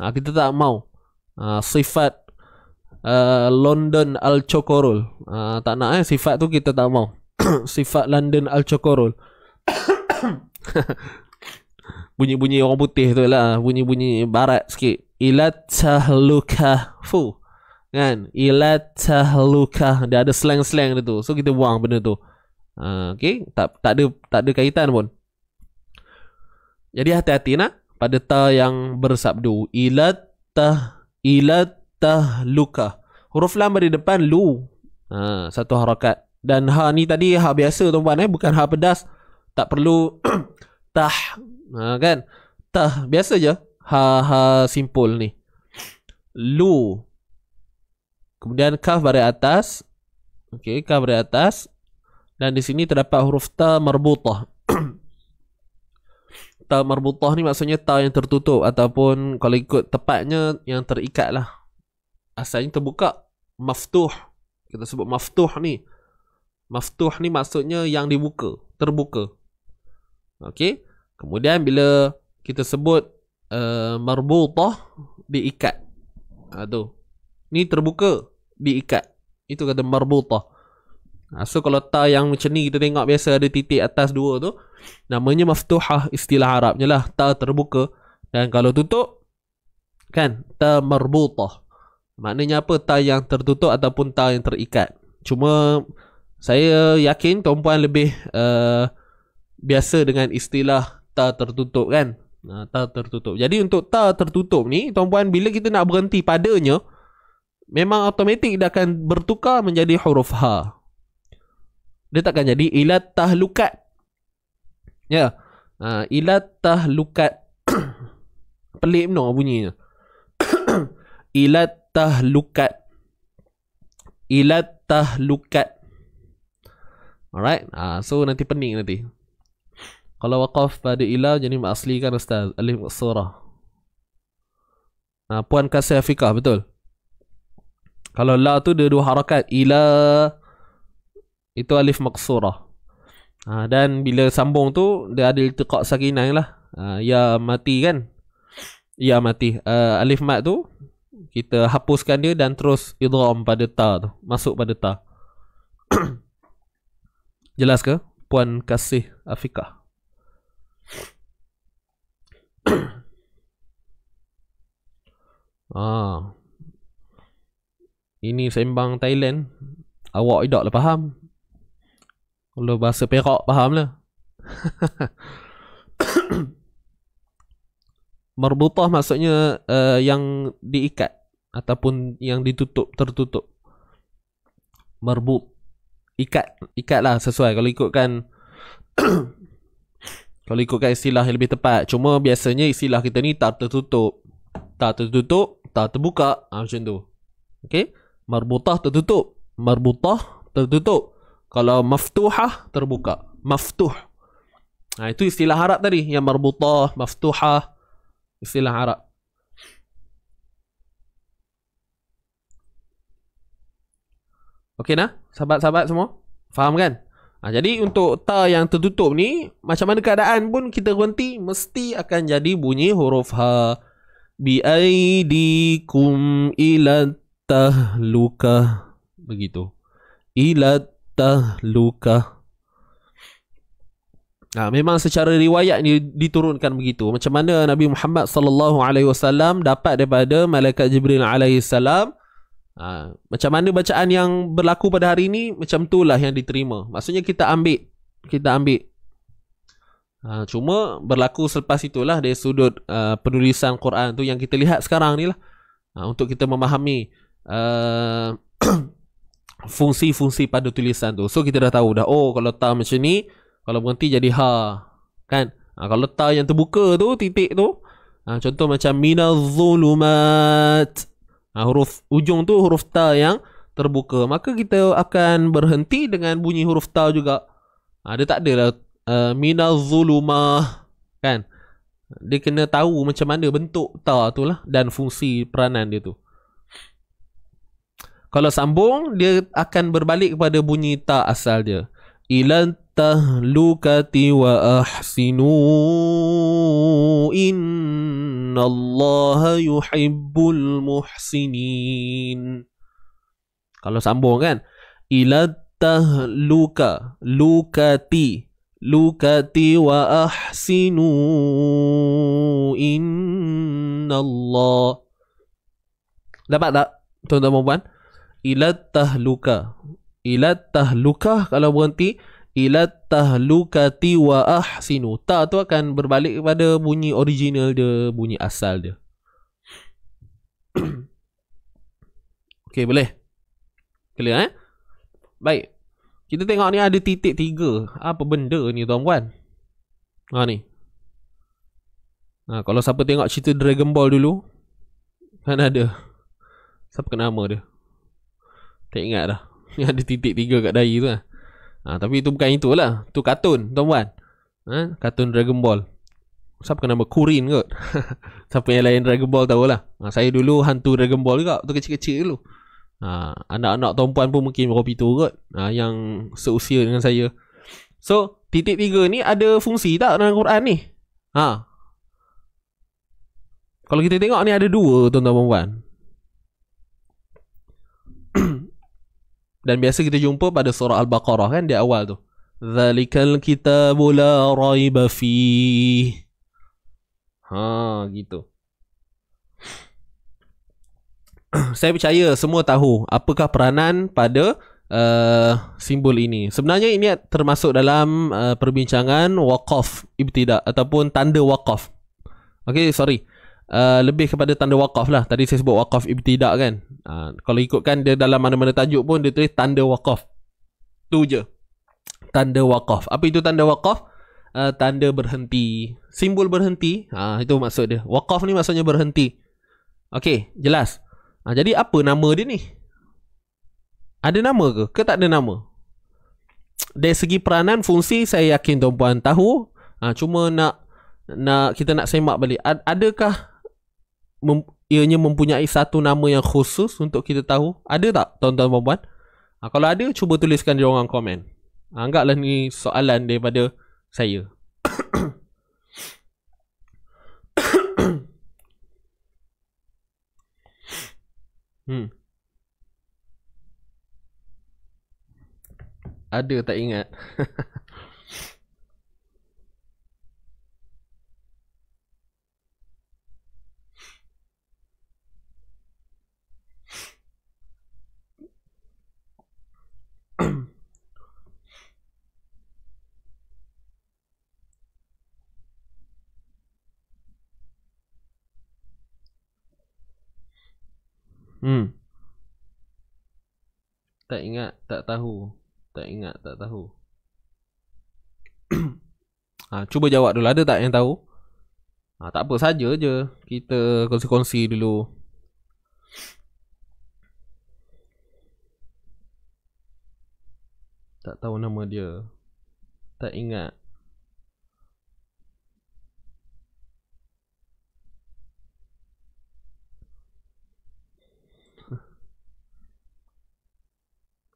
A: ha, kita tak mau ha, sifat uh, London al chokorul ha, tak nak eh sifat tu kita tak mau sifat London al chokorul bunyi-bunyi orang putih tu lah bunyi-bunyi barat sikit ilatahluka fu kan ilat ilatahluka dia ada slang-slang dia tu so kita buang benda tu ha, okay tak tak ada tak ada kaitan pun jadi hati-hati nak pada ta yang bersabdu ilatah luka huruf lama di depan lu ha, satu harakat dan ha ni tadi ha biasa tuan-tuan eh bukan ha pedas tak perlu tah ha, kan tah biasa je ha ha simple ni lu kemudian kaf bari atas okey kaf bari atas dan di sini terdapat huruf ta marbutah ta marbutah ni maksudnya ta yang tertutup ataupun kalau ikut tepatnya yang terikat lah asalnya terbuka maftuh kita sebut maftuh ni maftuh ni maksudnya yang dibuka terbuka okey Kemudian bila kita sebut uh, marbutah diikat. Ha, tu. Ni terbuka diikat. Itu kata marbutah. Ha, so kalau ta yang macam ni kita tengok biasa ada titik atas dua tu namanya maftuhah istilah Arabnya lah ta terbuka dan kalau tutup kan ta marbutah. Maknanya apa ta yang tertutup ataupun ta yang terikat. Cuma saya yakin tuan-puan lebih uh, biasa dengan istilah ta tertutup kan uh, ta tertutup jadi untuk ta tertutup ni tuan-puan bila kita nak berhenti padanya memang automatik dia akan bertukar menjadi huruf ha dia takkan jadi ilat tahlukat ya yeah. Ha, uh, ila tahlukat pelik no lah bunyinya ila tahlukat ila tahlukat alright uh, so nanti pening nanti kalau waqaf pada ilah jadi asli kan ustaz alif surah. Ha, puan kasih afiqah betul. Kalau la tu dia dua harakat ila itu alif maqsurah. Ha, dan bila sambung tu dia ada iltiqa' sakinah lah. Ha, ya mati kan? Ya mati. Uh, alif mat tu kita hapuskan dia dan terus idgham pada ta tu, masuk pada ta. Jelas ke? Puan kasih afiqah. ah. Ini sembang Thailand Awak tidak lah faham Kalau bahasa Perak faham lah Merbutah maksudnya uh, Yang diikat Ataupun yang ditutup Tertutup Merbut Ikat Ikat lah sesuai Kalau ikutkan Kalau ikutkan istilah yang lebih tepat Cuma biasanya istilah kita ni tak tertutup Tak tertutup, tak terbuka ha, Macam tu okay? Marbutah tertutup Marbutah tertutup Kalau maftuhah terbuka Maftuh ha, Itu istilah Arab tadi Yang marbutah, maftuhah Istilah Arab Okay nah, sahabat-sahabat semua? Faham kan? Ha, jadi untuk ta yang tertutup ni macam mana keadaan pun kita berhenti mesti akan jadi bunyi huruf ha bi aidikum ila tahluka begitu ila tahluka ha, memang secara riwayat ni diturunkan begitu macam mana Nabi Muhammad sallallahu alaihi wasallam dapat daripada malaikat Jibril alaihi salam Ha, macam mana bacaan yang berlaku pada hari ini macam itulah yang diterima. Maksudnya kita ambil kita ambil. Ha, cuma berlaku selepas itulah dari sudut uh, penulisan Quran tu yang kita lihat sekarang ni lah. Ha, untuk kita memahami uh, fungsi-fungsi pada tulisan tu. So kita dah tahu dah oh kalau ta macam ni kalau berhenti jadi ha kan. Ha, kalau ta yang terbuka tu titik tu ha, contoh macam minaz zulumat Ha, huruf ujung tu huruf ta yang terbuka. Maka kita akan berhenti dengan bunyi huruf ta juga. Ha, dia tak adalah uh, e, minaz zulumah. Kan? Dia kena tahu macam mana bentuk ta tu lah dan fungsi peranan dia tu. Kalau sambung, dia akan berbalik kepada bunyi ta asal dia. Ilan التهلكة وأحسنوا إن الله yuhibbul muhsinin Kalau sambung kan Ila tahluka Lukati Lukati wa ahsinu Inna Allah Dapat tak tuan-tuan dan puan Ila tahluka Ila tahluka Kalau berhenti ila tahlukati wa ahsinu ta tu akan berbalik kepada bunyi original dia bunyi asal dia Okey boleh clear eh baik kita tengok ni ada titik tiga apa benda ni tuan tuan? ha ni ha, kalau siapa tengok cerita Dragon Ball dulu kan ada siapa kena nama dia tak ingat dah ni ada titik tiga kat dai tu lah Ha, tapi itu bukan itulah. Tu kartun, tuan-tuan. Ha, kartun Dragon Ball. Siapa nama Kurin kot Siapa yang lain Dragon Ball tahulah ha, Saya dulu hantu Dragon Ball juga Waktu kecil-kecil dulu ha, Anak-anak tuan pun mungkin kopi itu, kot ha, Yang seusia dengan saya So titik tiga ni ada fungsi tak dalam Quran ni ha. Kalau kita tengok ni ada dua tuan-tuan perempuan dan biasa kita jumpa pada surah al-baqarah kan di awal tu zalikal kitabu la raiba fi ha gitu saya percaya semua tahu apakah peranan pada uh, simbol ini sebenarnya ini termasuk dalam uh, perbincangan waqaf ibtida ataupun tanda waqaf okey sorry uh, lebih kepada tanda wakaf lah. Tadi saya sebut wakaf ibtidak kan. Uh, kalau ikutkan dia dalam mana-mana tajuk pun dia tulis tanda wakaf. Tu je. Tanda wakaf. Apa itu tanda wakaf? Uh, tanda berhenti. Simbol berhenti. Uh, itu maksud dia. Wakaf ni maksudnya berhenti. Okey, jelas. Uh, jadi apa nama dia ni? Ada nama ke? Ke tak ada nama? Dari segi peranan fungsi saya yakin tuan-puan tahu. Uh, cuma nak nak kita nak semak balik. adakah mem, ianya mempunyai satu nama yang khusus untuk kita tahu? Ada tak tuan-tuan dan puan-puan? Ha, kalau ada, cuba tuliskan di ruangan komen. Ha, anggaplah ni soalan daripada saya.
B: hmm.
A: Ada tak ingat?
B: Hmm. hmm.
A: Tak ingat, tak tahu. Tak ingat, tak tahu. ha, cuba jawab dulu ada tak yang tahu? Ha, tak apa saja je. Kita kongsi-kongsi dulu. Tak tahu nama dia Tak ingat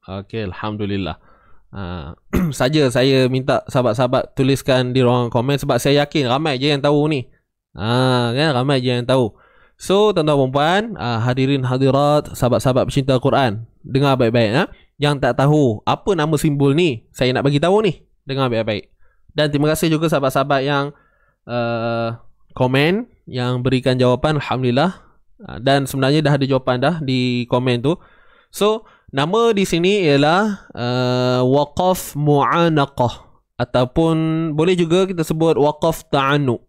A: Okay, Alhamdulillah uh, Saja saya minta sahabat-sahabat tuliskan di ruang komen Sebab saya yakin ramai je yang tahu ni Ah, kan ramai je yang tahu. So, tuan-tuan dan puan, ah, hadirin hadirat, sahabat-sahabat pencinta Quran, dengar baik-baik Ha? yang tak tahu apa nama simbol ni, saya nak bagi tahu ni dengan baik-baik. Dan terima kasih juga sahabat-sahabat yang uh, komen yang berikan jawapan alhamdulillah. Ah, dan sebenarnya dah ada jawapan dah di komen tu. So, nama di sini ialah uh, waqaf mu'anaqah ataupun boleh juga kita sebut waqaf ta'anuq.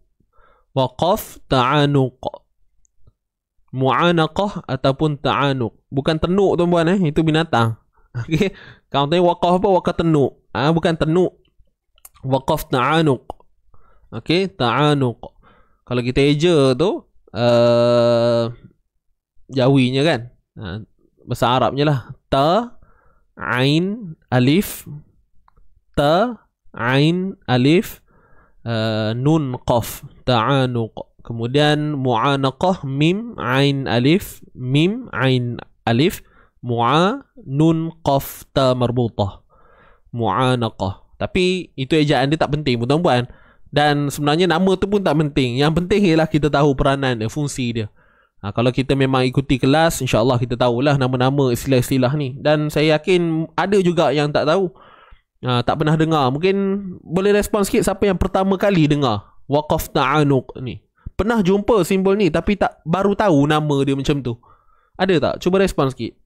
A: Waqaf ta'anuq. Mu'anaqah ataupun ta'anuq. Bukan ternuk tuan-tuan eh, itu binatang. Okey. Kalau tanya wakaf apa? Waqaf tenuk. Ah ha, bukan tenuk. Wakaf ta'anuq. Okey, ta'anuq. Kalau kita eja tu uh, jawinya kan. Ha, bahasa Arabnya lah. Ta ain alif ta ain alif uh, nun qaf ta'anuq. Kemudian mu'anaqah mim ain alif mim ain alif. Uh, mu'a nun qaf ta marbutah mu'anaqah tapi itu ejaan dia tak penting pun tuan-puan dan sebenarnya nama tu pun tak penting yang penting ialah kita tahu peranan dia fungsi dia ha, kalau kita memang ikuti kelas insyaallah kita tahulah nama-nama istilah-istilah ni dan saya yakin ada juga yang tak tahu ha, tak pernah dengar mungkin boleh respon sikit siapa yang pertama kali dengar waqaf ta'anuq ni pernah jumpa simbol ni tapi tak baru tahu nama dia macam tu ada tak? Cuba respon sikit.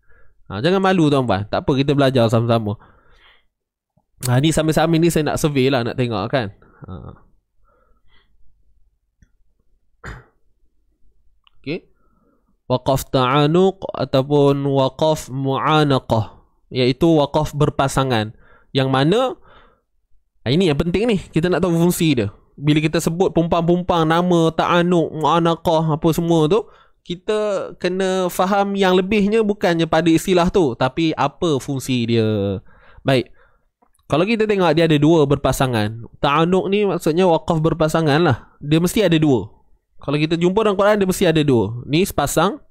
A: Ha, jangan malu tuan-tuan. Tak apa, kita belajar sama-sama. Ha, ni sambil-sambil ni saya nak survey lah, nak tengok kan. Ha. Okay. Waqaf ta'anuq ataupun waqaf mu'anaqah. Iaitu waqaf berpasangan. Yang mana, ha, ini yang penting ni. Kita nak tahu fungsi dia. Bila kita sebut pumpang-pumpang, nama, ta'anuq, mu'anaqah, apa semua tu kita kena faham yang lebihnya bukannya pada istilah tu tapi apa fungsi dia baik kalau kita tengok dia ada dua berpasangan ta'anuk ni maksudnya wakaf berpasangan lah dia mesti ada dua kalau kita jumpa dalam Quran dia mesti ada dua ni sepasang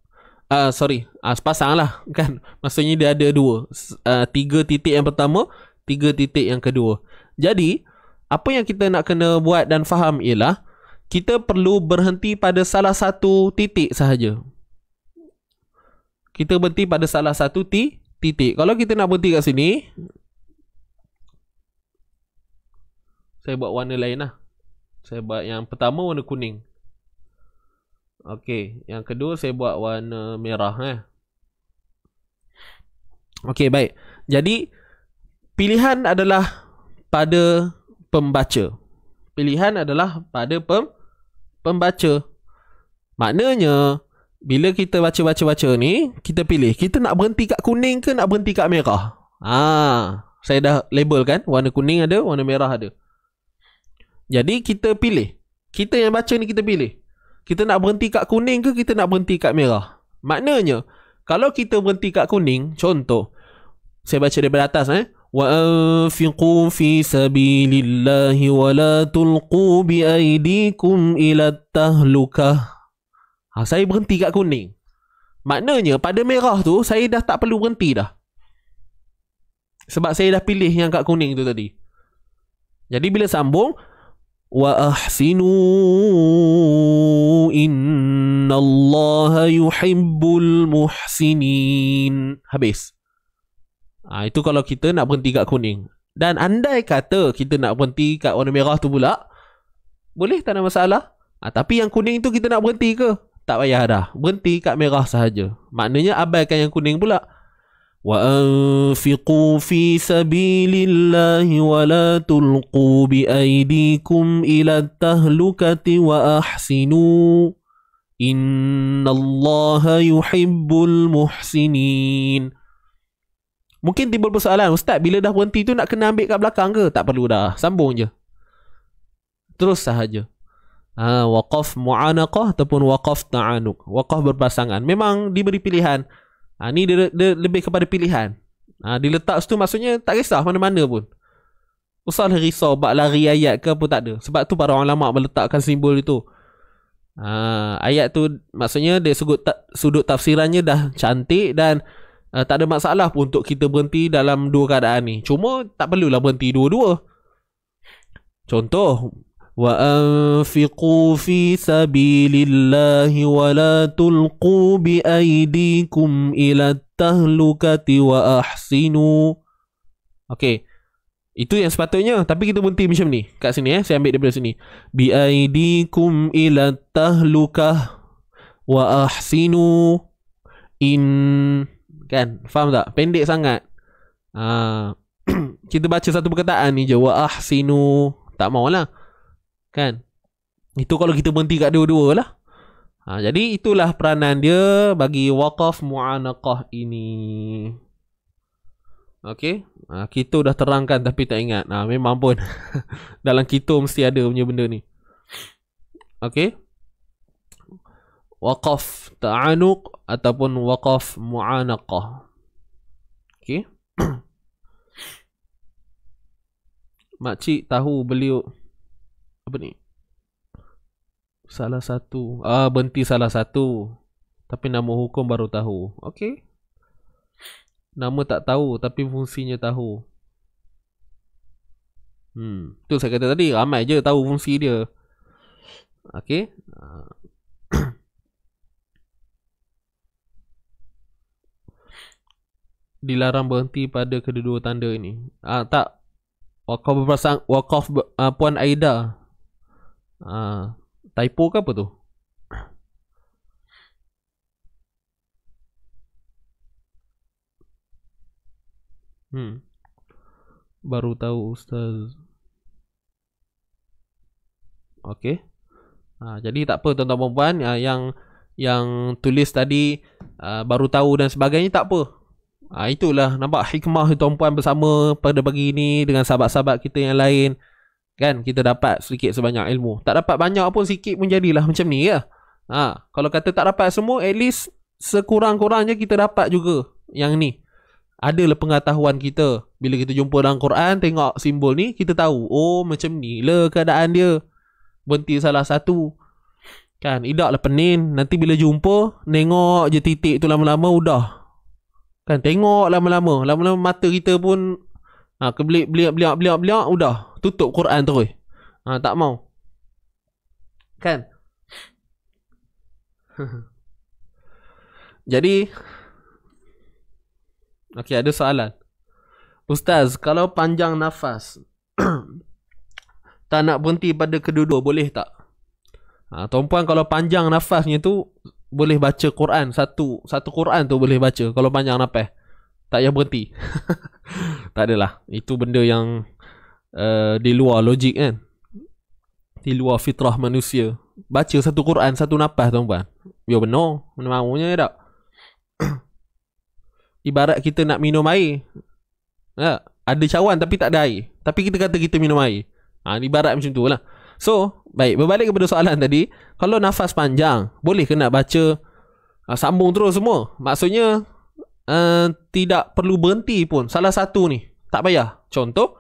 A: uh, sorry uh, sepasang lah kan maksudnya dia ada dua uh, tiga titik yang pertama tiga titik yang kedua jadi apa yang kita nak kena buat dan faham ialah kita perlu berhenti pada salah satu titik sahaja. Kita berhenti pada salah satu ti, titik. Kalau kita nak berhenti kat sini, saya buat warna lain lah. Saya buat yang pertama warna kuning. Okey, yang kedua saya buat warna merah eh. Okey, baik. Jadi pilihan adalah pada pembaca. Pilihan adalah pada pem, pembaca. Maknanya bila kita baca-baca-baca ni, kita pilih kita nak berhenti kat kuning ke nak berhenti kat merah. Ha, saya dah label kan warna kuning ada, warna merah ada. Jadi kita pilih. Kita yang baca ni kita pilih. Kita nak berhenti kat kuning ke kita nak berhenti kat merah. Maknanya kalau kita berhenti kat kuning, contoh saya baca daripada atas eh. وأنفقوا في سبيل الله ولا تلقوا بأيديكم إلى التهلكة ha, Saya berhenti kat kuning Maknanya pada merah tu saya dah tak perlu berhenti dah Sebab saya dah pilih yang kat kuning tu tadi Jadi bila sambung Wa ahsinu inna allaha yuhibbul muhsinin Habis Ha, itu kalau kita nak berhenti kat kuning. Dan andai kata kita nak berhenti kat warna merah tu pula, boleh tak ada masalah. Ha, tapi yang kuning tu kita nak berhenti ke? Tak payah dah. Berhenti kat merah sahaja. Maknanya abaikan yang kuning pula. Wa anfiqu fi sabilillahi wa la tulqu bi aydikum ila tahlukati wa ahsinu. Innallaha yuhibbul muhsinin. Mungkin timbul persoalan Ustaz bila dah berhenti tu Nak kena ambil kat belakang ke Tak perlu dah Sambung je Terus sahaja ha, Waqaf mu'anakah Ataupun waqaf ta'anuk Waqaf berpasangan Memang diberi pilihan ha, Ni dia, dia, lebih kepada pilihan ha, Diletak situ maksudnya Tak kisah mana-mana pun Usah risau Bak lari ayat ke apa tak ada Sebab tu para ulama Meletakkan simbol itu ha, Ayat tu Maksudnya dia sudut, sudut tafsirannya Dah cantik dan uh, tak ada masalah pun untuk kita berhenti dalam dua keadaan ni. Cuma tak perlulah berhenti dua-dua. Contoh, wa anfiqu fi sabilillahi wa la tulqu bi aydikum ila tahlukati wa ahsinu. Okey. Itu yang sepatutnya Tapi kita berhenti macam ni Kat sini eh Saya ambil daripada sini Bi'aidikum ila tahlukah Wa ahsinu In Kan Faham tak Pendek sangat ha. Kita baca satu perkataan ni je Wa sinu Tak lah, Kan Itu kalau kita berhenti kat dua-dua lah ha. Jadi itulah peranan dia Bagi wakaf mu'anakah ini Okay ha. Kita dah terangkan tapi tak ingat ha. Memang pun Dalam kita mesti ada punya benda ni Okay waqaf ta'anuq ataupun waqaf mu'anaqah. Okey. Makcik tahu beliau apa ni? Salah satu. Ah, berhenti salah satu. Tapi nama hukum baru tahu. Okey. Nama tak tahu tapi fungsinya tahu. Hmm, tu saya kata tadi ramai je tahu fungsi dia. Okey. Uh. dilarang berhenti pada kedua-dua tanda ini. Ah tak wakaf berpasang wakaf uh, puan Aida. Ah typo ke apa tu? Hmm. Baru tahu ustaz. Okey. Ha, jadi tak apa tuan-tuan dan puan ah, yang yang tulis tadi uh, baru tahu dan sebagainya tak apa. Ha, itulah nampak hikmah tuan-puan bersama pada pagi ini dengan sahabat-sahabat kita yang lain. Kan kita dapat sedikit sebanyak ilmu. Tak dapat banyak pun sikit pun jadilah macam ni ya. Ha, kalau kata tak dapat semua at least sekurang-kurangnya kita dapat juga yang ni. Adalah pengetahuan kita bila kita jumpa dalam Quran tengok simbol ni kita tahu oh macam ni le keadaan dia. Berhenti salah satu Kan, idak lah penin Nanti bila jumpa Nengok je titik tu lama-lama Udah Kan tengok lama-lama Lama-lama mata kita pun ha, Kebelik beliak beliak beliak beliak Udah tutup Quran terus ha, Tak mau Kan Jadi Okey ada soalan Ustaz kalau panjang nafas Tak nak berhenti pada kedua-dua boleh tak? Ha, tuan-puan kalau panjang nafasnya tu boleh baca Quran satu satu Quran tu boleh baca kalau panjang apa tak payah berhenti tak adalah itu benda yang uh, di luar logik kan di luar fitrah manusia baca satu Quran satu nafas tuan-tuan ya benar mana maunya ya tak ibarat kita nak minum air ya, ada cawan tapi tak ada air tapi kita kata kita minum air ha, ibarat macam tu lah So Baik Berbalik kepada soalan tadi Kalau nafas panjang Boleh ke nak baca uh, Sambung terus semua Maksudnya uh, Tidak perlu berhenti pun Salah satu ni Tak payah Contoh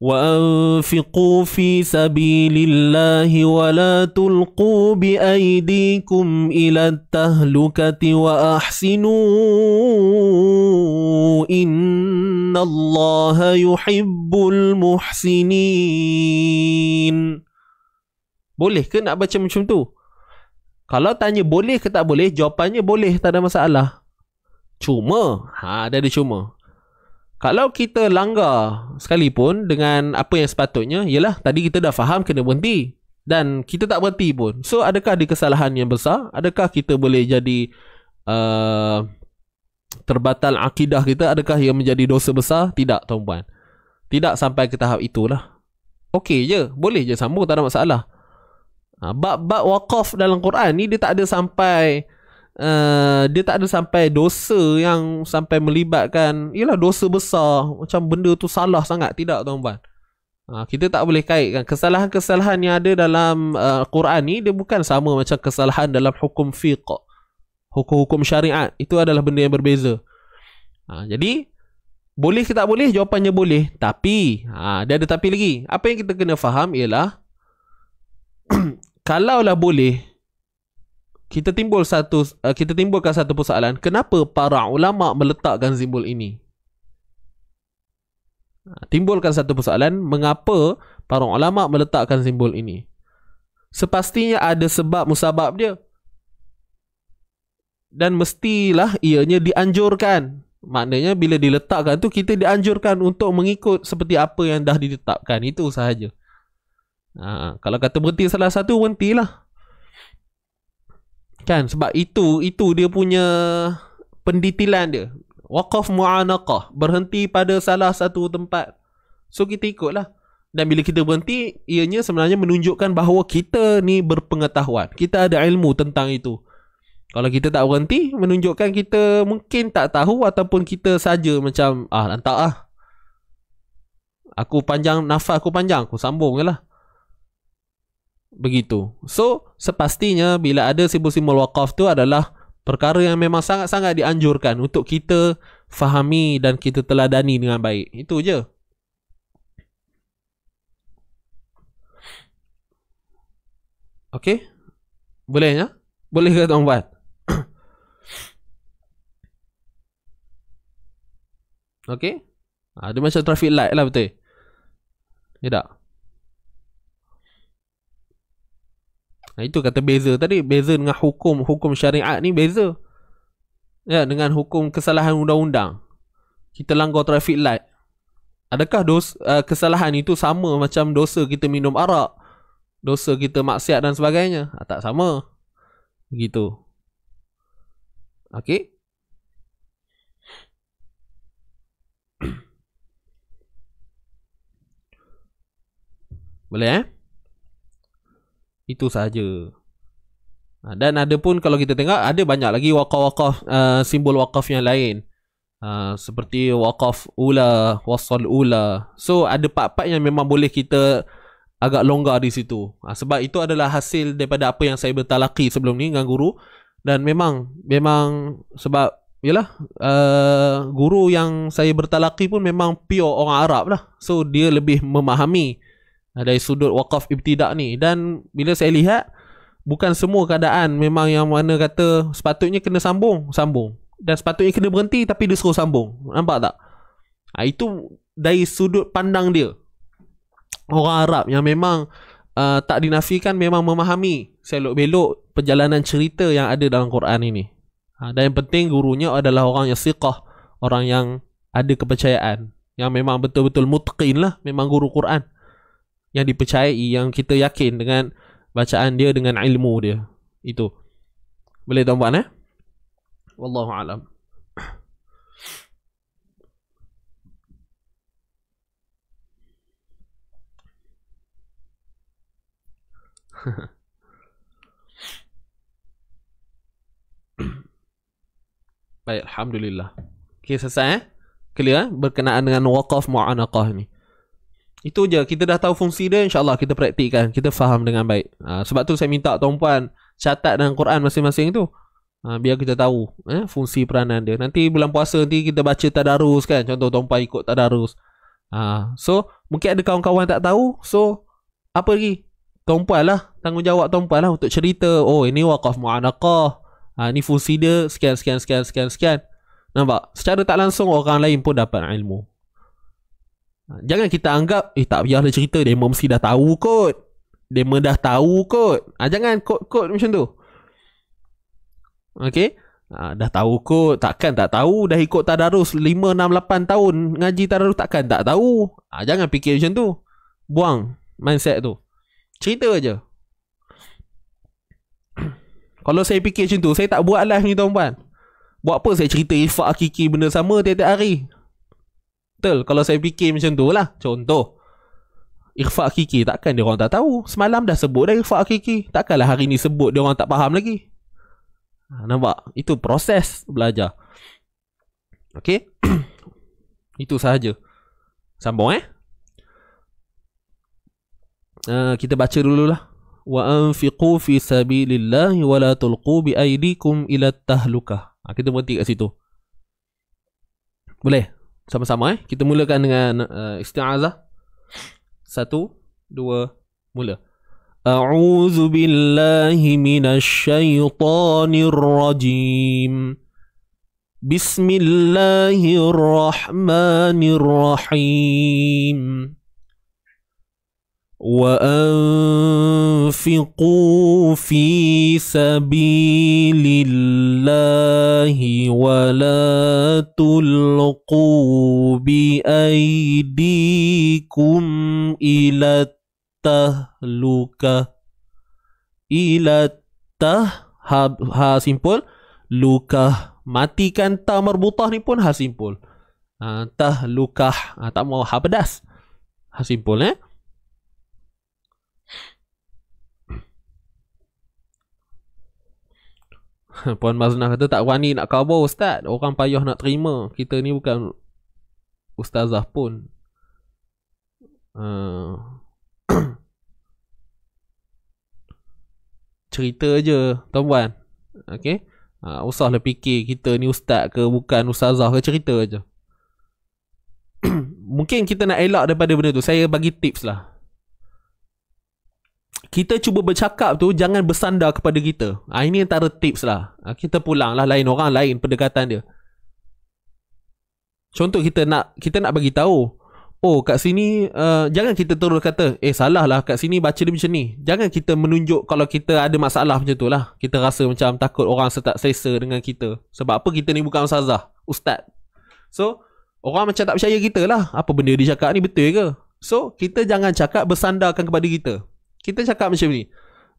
A: وأنفقوا في سبيل الله ولا تلقوا بأيديكم إلى التهلكة وأحسنوا إن الله يحب المحسنين Boleh ke nak baca macam tu? Kalau tanya boleh ke tak boleh, jawapannya boleh, tak ada masalah. Cuma, ha, ada ada cuma. Kalau kita langgar sekalipun dengan apa yang sepatutnya, ialah tadi kita dah faham kena berhenti. Dan kita tak berhenti pun. So, adakah ada kesalahan yang besar? Adakah kita boleh jadi uh, terbatal akidah kita? Adakah ia menjadi dosa besar? Tidak, tuan-puan. Tidak sampai ke tahap itulah. Okey je. Boleh je sambung. Tak ada masalah. Ha, bab, bab wakaf dalam Quran ni dia tak ada sampai uh, dia tak ada sampai dosa yang sampai melibatkan ialah dosa besar macam benda tu salah sangat tidak tuan-tuan ha, kita tak boleh kaitkan kesalahan-kesalahan yang ada dalam uh, Quran ni dia bukan sama macam kesalahan dalam hukum fiqh hukum-hukum syariat itu adalah benda yang berbeza uh, jadi boleh ke tak boleh jawapannya boleh tapi ha, dia ada tapi lagi apa yang kita kena faham ialah kalaulah boleh kita timbul satu uh, kita timbulkan satu persoalan kenapa para ulama meletakkan simbol ini ha, timbulkan satu persoalan mengapa para ulama meletakkan simbol ini sepastinya ada sebab musabab dia dan mestilah ianya dianjurkan maknanya bila diletakkan tu kita dianjurkan untuk mengikut seperti apa yang dah ditetapkan itu sahaja ha, kalau kata berhenti salah satu lah. Kan sebab itu itu dia punya pendetilan dia. Waqaf mu'anaqah, berhenti pada salah satu tempat. So kita ikutlah. Dan bila kita berhenti, ianya sebenarnya menunjukkan bahawa kita ni berpengetahuan. Kita ada ilmu tentang itu. Kalau kita tak berhenti, menunjukkan kita mungkin tak tahu ataupun kita saja macam, ah, tak ah. Aku panjang, nafas aku panjang, aku sambung je lah begitu. So, sepastinya bila ada simbol-simbol wakaf tu adalah perkara yang memang sangat-sangat dianjurkan untuk kita fahami dan kita teladani dengan baik. Itu je. Okey. Boleh ya? Boleh ke tuan buat? Okey. Ha, dia macam traffic light lah betul. Ya tak? Nah, itu kata beza tadi. Beza dengan hukum hukum syariat ni beza. Ya, dengan hukum kesalahan undang-undang. Kita langgar traffic light. Adakah dosa, uh, eh, kesalahan itu sama macam dosa kita minum arak? Dosa kita maksiat dan sebagainya? Ha, tak sama. Begitu. Okey. Boleh eh? Itu sahaja ha, Dan ada pun kalau kita tengok Ada banyak lagi wakaf-wakaf uh, Simbol wakaf yang lain uh, Seperti wakaf ula Wasal ula So ada part-part yang memang boleh kita Agak longgar di situ ha, Sebab itu adalah hasil daripada apa yang saya bertalaki sebelum ni Dengan guru Dan memang Memang sebab Yalah, uh, guru yang saya bertalaki pun memang pure orang Arab lah. So dia lebih memahami dari sudut wakaf ibtidak ni dan bila saya lihat bukan semua keadaan memang yang mana kata sepatutnya kena sambung sambung dan sepatutnya kena berhenti tapi dia suruh sambung nampak tak ha, itu dari sudut pandang dia orang Arab yang memang uh, tak dinafikan memang memahami selok belok perjalanan cerita yang ada dalam Quran ini ha, dan yang penting gurunya adalah orang yang siqah orang yang ada kepercayaan yang memang betul-betul mutqin lah memang guru Quran yang dipercayai yang kita yakin dengan bacaan dia dengan ilmu dia itu boleh tuan buat eh wallahu alam Baik, Alhamdulillah Okay, selesai eh? Clear eh? Berkenaan dengan Waqaf Mu'anaqah ni itu je kita dah tahu fungsi dia insyaallah kita praktikkan kita faham dengan baik. Ha, sebab tu saya minta tuan puan catat dalam Quran masing-masing tu. Ha, biar kita tahu eh fungsi peranan dia. Nanti bulan puasa nanti kita baca tadarus kan. Contoh tuan puan ikut tadarus. Ha, so mungkin ada kawan-kawan tak tahu. So apa lagi? Tuan puan lah tanggungjawab tuan puan lah untuk cerita oh ini wakaf muanaqah. Ha, ini fungsi dia sekian sekian sekian sekian sekian. Nampak? Secara tak langsung orang lain pun dapat ilmu. Ha, jangan kita anggap Eh tak payahlah cerita Demo mesti dah tahu kot Demo dah tahu kot ha, Jangan kot-kot macam tu Okay ha, Dah tahu kot Takkan tak tahu Dah ikut Tadarus 5, 6, 8 tahun Ngaji Tadarus Takkan tak tahu ha, Jangan fikir macam tu Buang Mindset tu Cerita je Kalau saya fikir macam tu Saya tak buat live ni tuan-puan Buat apa saya cerita Ifak Kiki benda sama Tiap-tiap hari Betul Kalau saya fikir macam tu lah Contoh Ikhfa Kiki Takkan dia orang tak tahu Semalam dah sebut dah Ikhfa Kiki Takkanlah hari ni sebut Dia orang tak faham lagi ha, Nampak? Itu proses belajar Okay Itu sahaja Sambung eh uh, Kita baca dulu dululah وَأَنْفِقُوا فِي سَبِيلِ اللَّهِ وَلَا تُلْقُوا بِأَيْدِكُمْ إِلَى tahlukah? Kita berhenti kat situ Boleh? sama-sama eh. Kita mulakan dengan uh, istiazah. Satu, dua, mula. أعوذ بالله من الشيطان الرجيم بسم الله الرحمن وأنفقوا في سبيل الله ولا تلقوا بأيديكم إلى التهلكة إلى التهلكة ha, ha simpul luka mati ta merbutah ni pun ha simpul ha, tah luka ha, tak mau ha pedas ha simpul eh Puan Maznah kata tak wani nak kabur ustaz Orang payah nak terima Kita ni bukan ustazah pun uh, Cerita je tuan puan Okay Ha, uh, usahlah fikir kita ni ustaz ke bukan ustazah ke cerita aja. Mungkin kita nak elak daripada benda tu Saya bagi tips lah kita cuba bercakap tu jangan bersandar kepada kita. Ah ini antara tips lah. Ha, kita pulang lah lain orang lain pendekatan dia. Contoh kita nak kita nak bagi tahu. Oh kat sini uh, jangan kita terus kata eh salah lah kat sini baca dia macam ni. Jangan kita menunjuk kalau kita ada masalah macam tu lah. Kita rasa macam takut orang tak selesa dengan kita. Sebab apa kita ni bukan ustazah, ustaz. So orang macam tak percaya kita lah. Apa benda dia cakap ni betul ke? So kita jangan cakap bersandarkan kepada kita kita cakap macam ni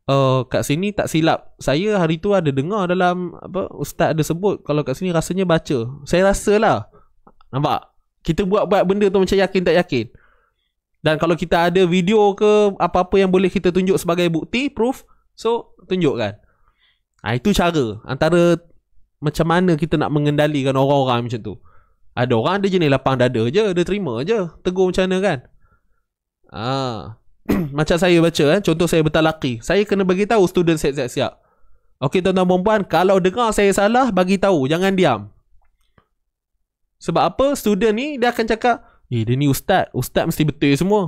A: Uh, kat sini tak silap Saya hari tu ada dengar dalam apa Ustaz ada sebut Kalau kat sini rasanya baca Saya rasa lah Nampak? Kita buat-buat benda tu macam yakin tak yakin Dan kalau kita ada video ke Apa-apa yang boleh kita tunjuk sebagai bukti Proof So tunjukkan ha, Itu cara Antara Macam mana kita nak mengendalikan orang-orang macam tu Ada orang ada jenis lapang dada je Dia terima je Tegur macam mana kan Haa macam saya baca eh contoh saya betul laki. saya kena bagi tahu student set siap siap okey tuan-tuan puan kalau dengar saya salah bagi tahu jangan diam sebab apa student ni dia akan cakap eh dia ni ustaz ustaz mesti betul semua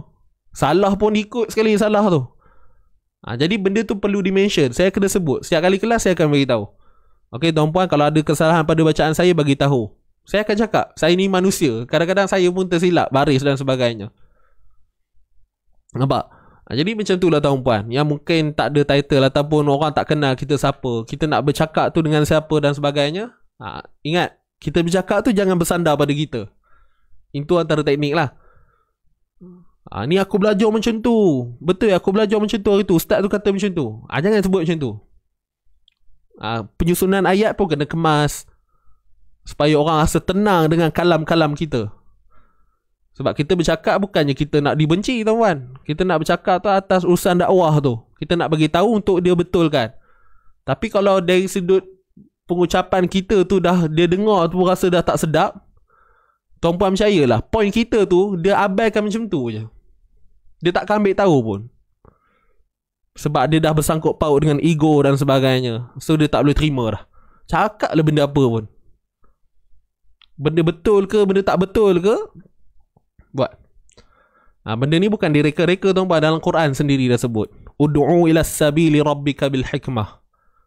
A: salah pun ikut sekali salah tu ha, jadi benda tu perlu dimention saya kena sebut setiap kali kelas saya akan bagi tahu okey tuan-puan kalau ada kesalahan pada bacaan saya bagi tahu saya akan cakap saya ni manusia kadang-kadang saya pun tersilap baris dan sebagainya Nampak? Ha, jadi macam tu lah tuan puan Yang mungkin tak ada title Ataupun orang tak kenal kita siapa Kita nak bercakap tu dengan siapa dan sebagainya ha, Ingat Kita bercakap tu jangan bersandar pada kita Itu antara teknik lah ha, Ni aku belajar macam tu Betul aku belajar macam tu hari tu Ustaz tu kata macam tu ha, Jangan sebut macam tu ha, Penyusunan ayat pun kena kemas Supaya orang rasa tenang dengan kalam-kalam kita sebab kita bercakap bukannya kita nak dibenci tuan-tuan. Kita nak bercakap tu atas urusan dakwah tu. Kita nak bagi tahu untuk dia betul kan. Tapi kalau dari sudut pengucapan kita tu dah dia dengar tu rasa dah tak sedap. Tuan-puan percayalah, point kita tu dia abaikan macam tu je. Dia tak ambil tahu pun. Sebab dia dah bersangkut paut dengan ego dan sebagainya. So dia tak boleh terima dah. Cakaplah benda apa pun. Benda betul ke benda tak betul ke buat. Ha, benda ni bukan direka-reka tu pada dalam Quran sendiri dah sebut. Ud'u ila sabili rabbika bil hikmah.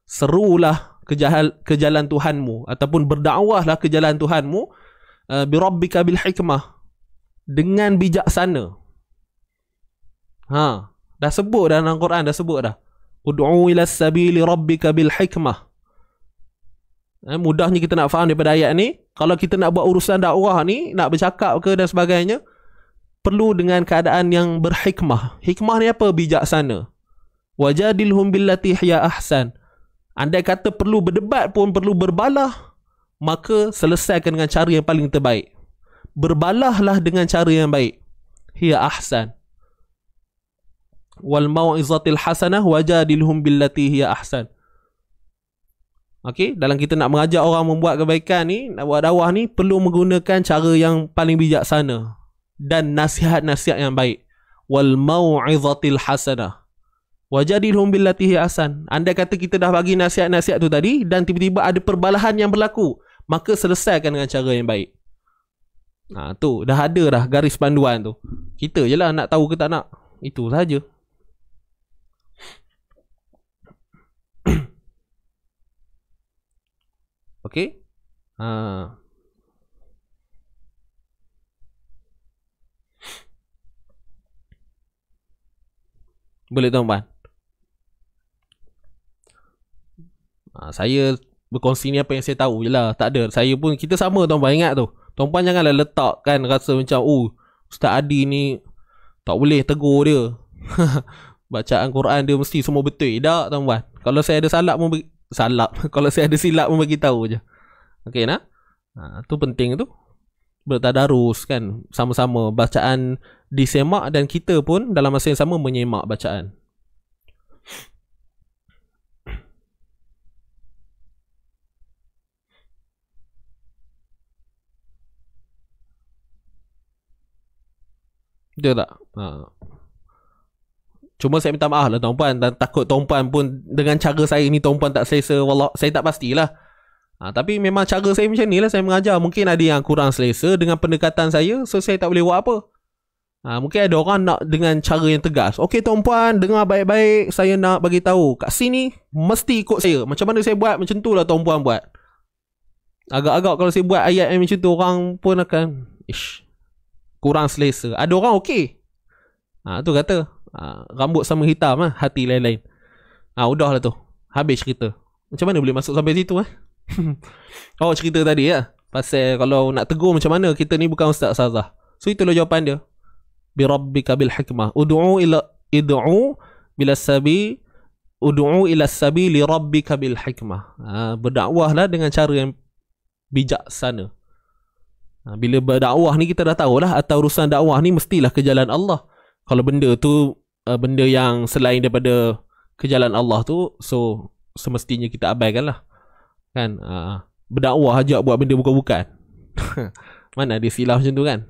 A: Serulah ke jalan, ke jalan Tuhanmu ataupun berdakwahlah ke jalan Tuhanmu uh, bi rabbika bil hikmah dengan bijaksana. Ha, dah sebut dah dalam Quran dah sebut dah. Ud'u ila sabili rabbika bil hikmah. Eh, mudahnya kita nak faham daripada ayat ni, kalau kita nak buat urusan dakwah ni, nak bercakap ke dan sebagainya, perlu dengan keadaan yang berhikmah. Hikmah ni apa? Bijaksana. Wajadil billati hiya ahsan. Andai kata perlu berdebat pun perlu berbalah, maka selesaikan dengan cara yang paling terbaik. Berbalahlah dengan cara yang baik. Hiya ahsan. Wal mau'izatil hasanah wajadil billati hiya ahsan. Okay, dalam kita nak mengajak orang membuat kebaikan ni, nak buat dakwah ni perlu menggunakan cara yang paling bijaksana dan nasihat-nasihat yang baik wal mau'izatil hasanah wajadilhum billati hi asan anda kata kita dah bagi nasihat-nasihat tu tadi dan tiba-tiba ada perbalahan yang berlaku maka selesaikan dengan cara yang baik ha tu dah ada dah garis panduan tu kita jelah nak tahu ke tak nak itu saja okey ha uh. Boleh tuan puan ha, Saya berkongsi ni apa yang saya tahu je lah Tak ada Saya pun kita sama tuan puan ingat tu Tuan puan janganlah letakkan rasa macam Oh Ustaz Adi ni Tak boleh tegur dia Bacaan Quran dia mesti semua betul Tak tuan puan Kalau saya ada salah pun Salah Kalau saya ada silap pun tahu je Okay nak ha, Tu penting tu Bertadarus kan Sama-sama Bacaan disemak dan kita pun dalam masa yang sama menyemak bacaan. Betul tak? Ha. Cuma saya minta maaf lah tuan-puan dan takut tuan-puan pun dengan cara saya ni tuan-puan tak selesa Wallah, saya tak pastilah. Ha, tapi memang cara saya macam ni lah saya mengajar. Mungkin ada yang kurang selesa dengan pendekatan saya so saya tak boleh buat apa. Ha, mungkin ada orang nak dengan cara yang tegas. Okey tuan puan, dengar baik-baik. Saya nak bagi tahu. Kat sini, mesti ikut saya. Macam mana saya buat, macam itulah tuan puan buat. Agak-agak kalau saya buat ayat yang macam tu, orang pun akan... Ish, kurang selesa. Ada orang okey. Ha, tu kata. Ha, rambut sama hitam, ha, hati lain-lain. Ha, udahlah tu. Habis cerita. Macam mana boleh masuk sampai situ? Ha? oh, cerita tadi ya. Pasal kalau nak tegur macam mana, kita ni bukan Ustaz Sazah. So, itulah jawapan dia birabbika bil hikmah ud'u ila id'u bila sabi ud'u ila sabi li rabbika bil hikmah ha, berdakwahlah dengan cara yang bijaksana ha, bila berdakwah ni kita dah tahu lah, atau urusan dakwah ni mestilah ke jalan Allah kalau benda tu uh, benda yang selain daripada ke jalan Allah tu so semestinya kita abaikanlah kan ha, berdakwah aja buat benda bukan-bukan mana ada silap macam tu kan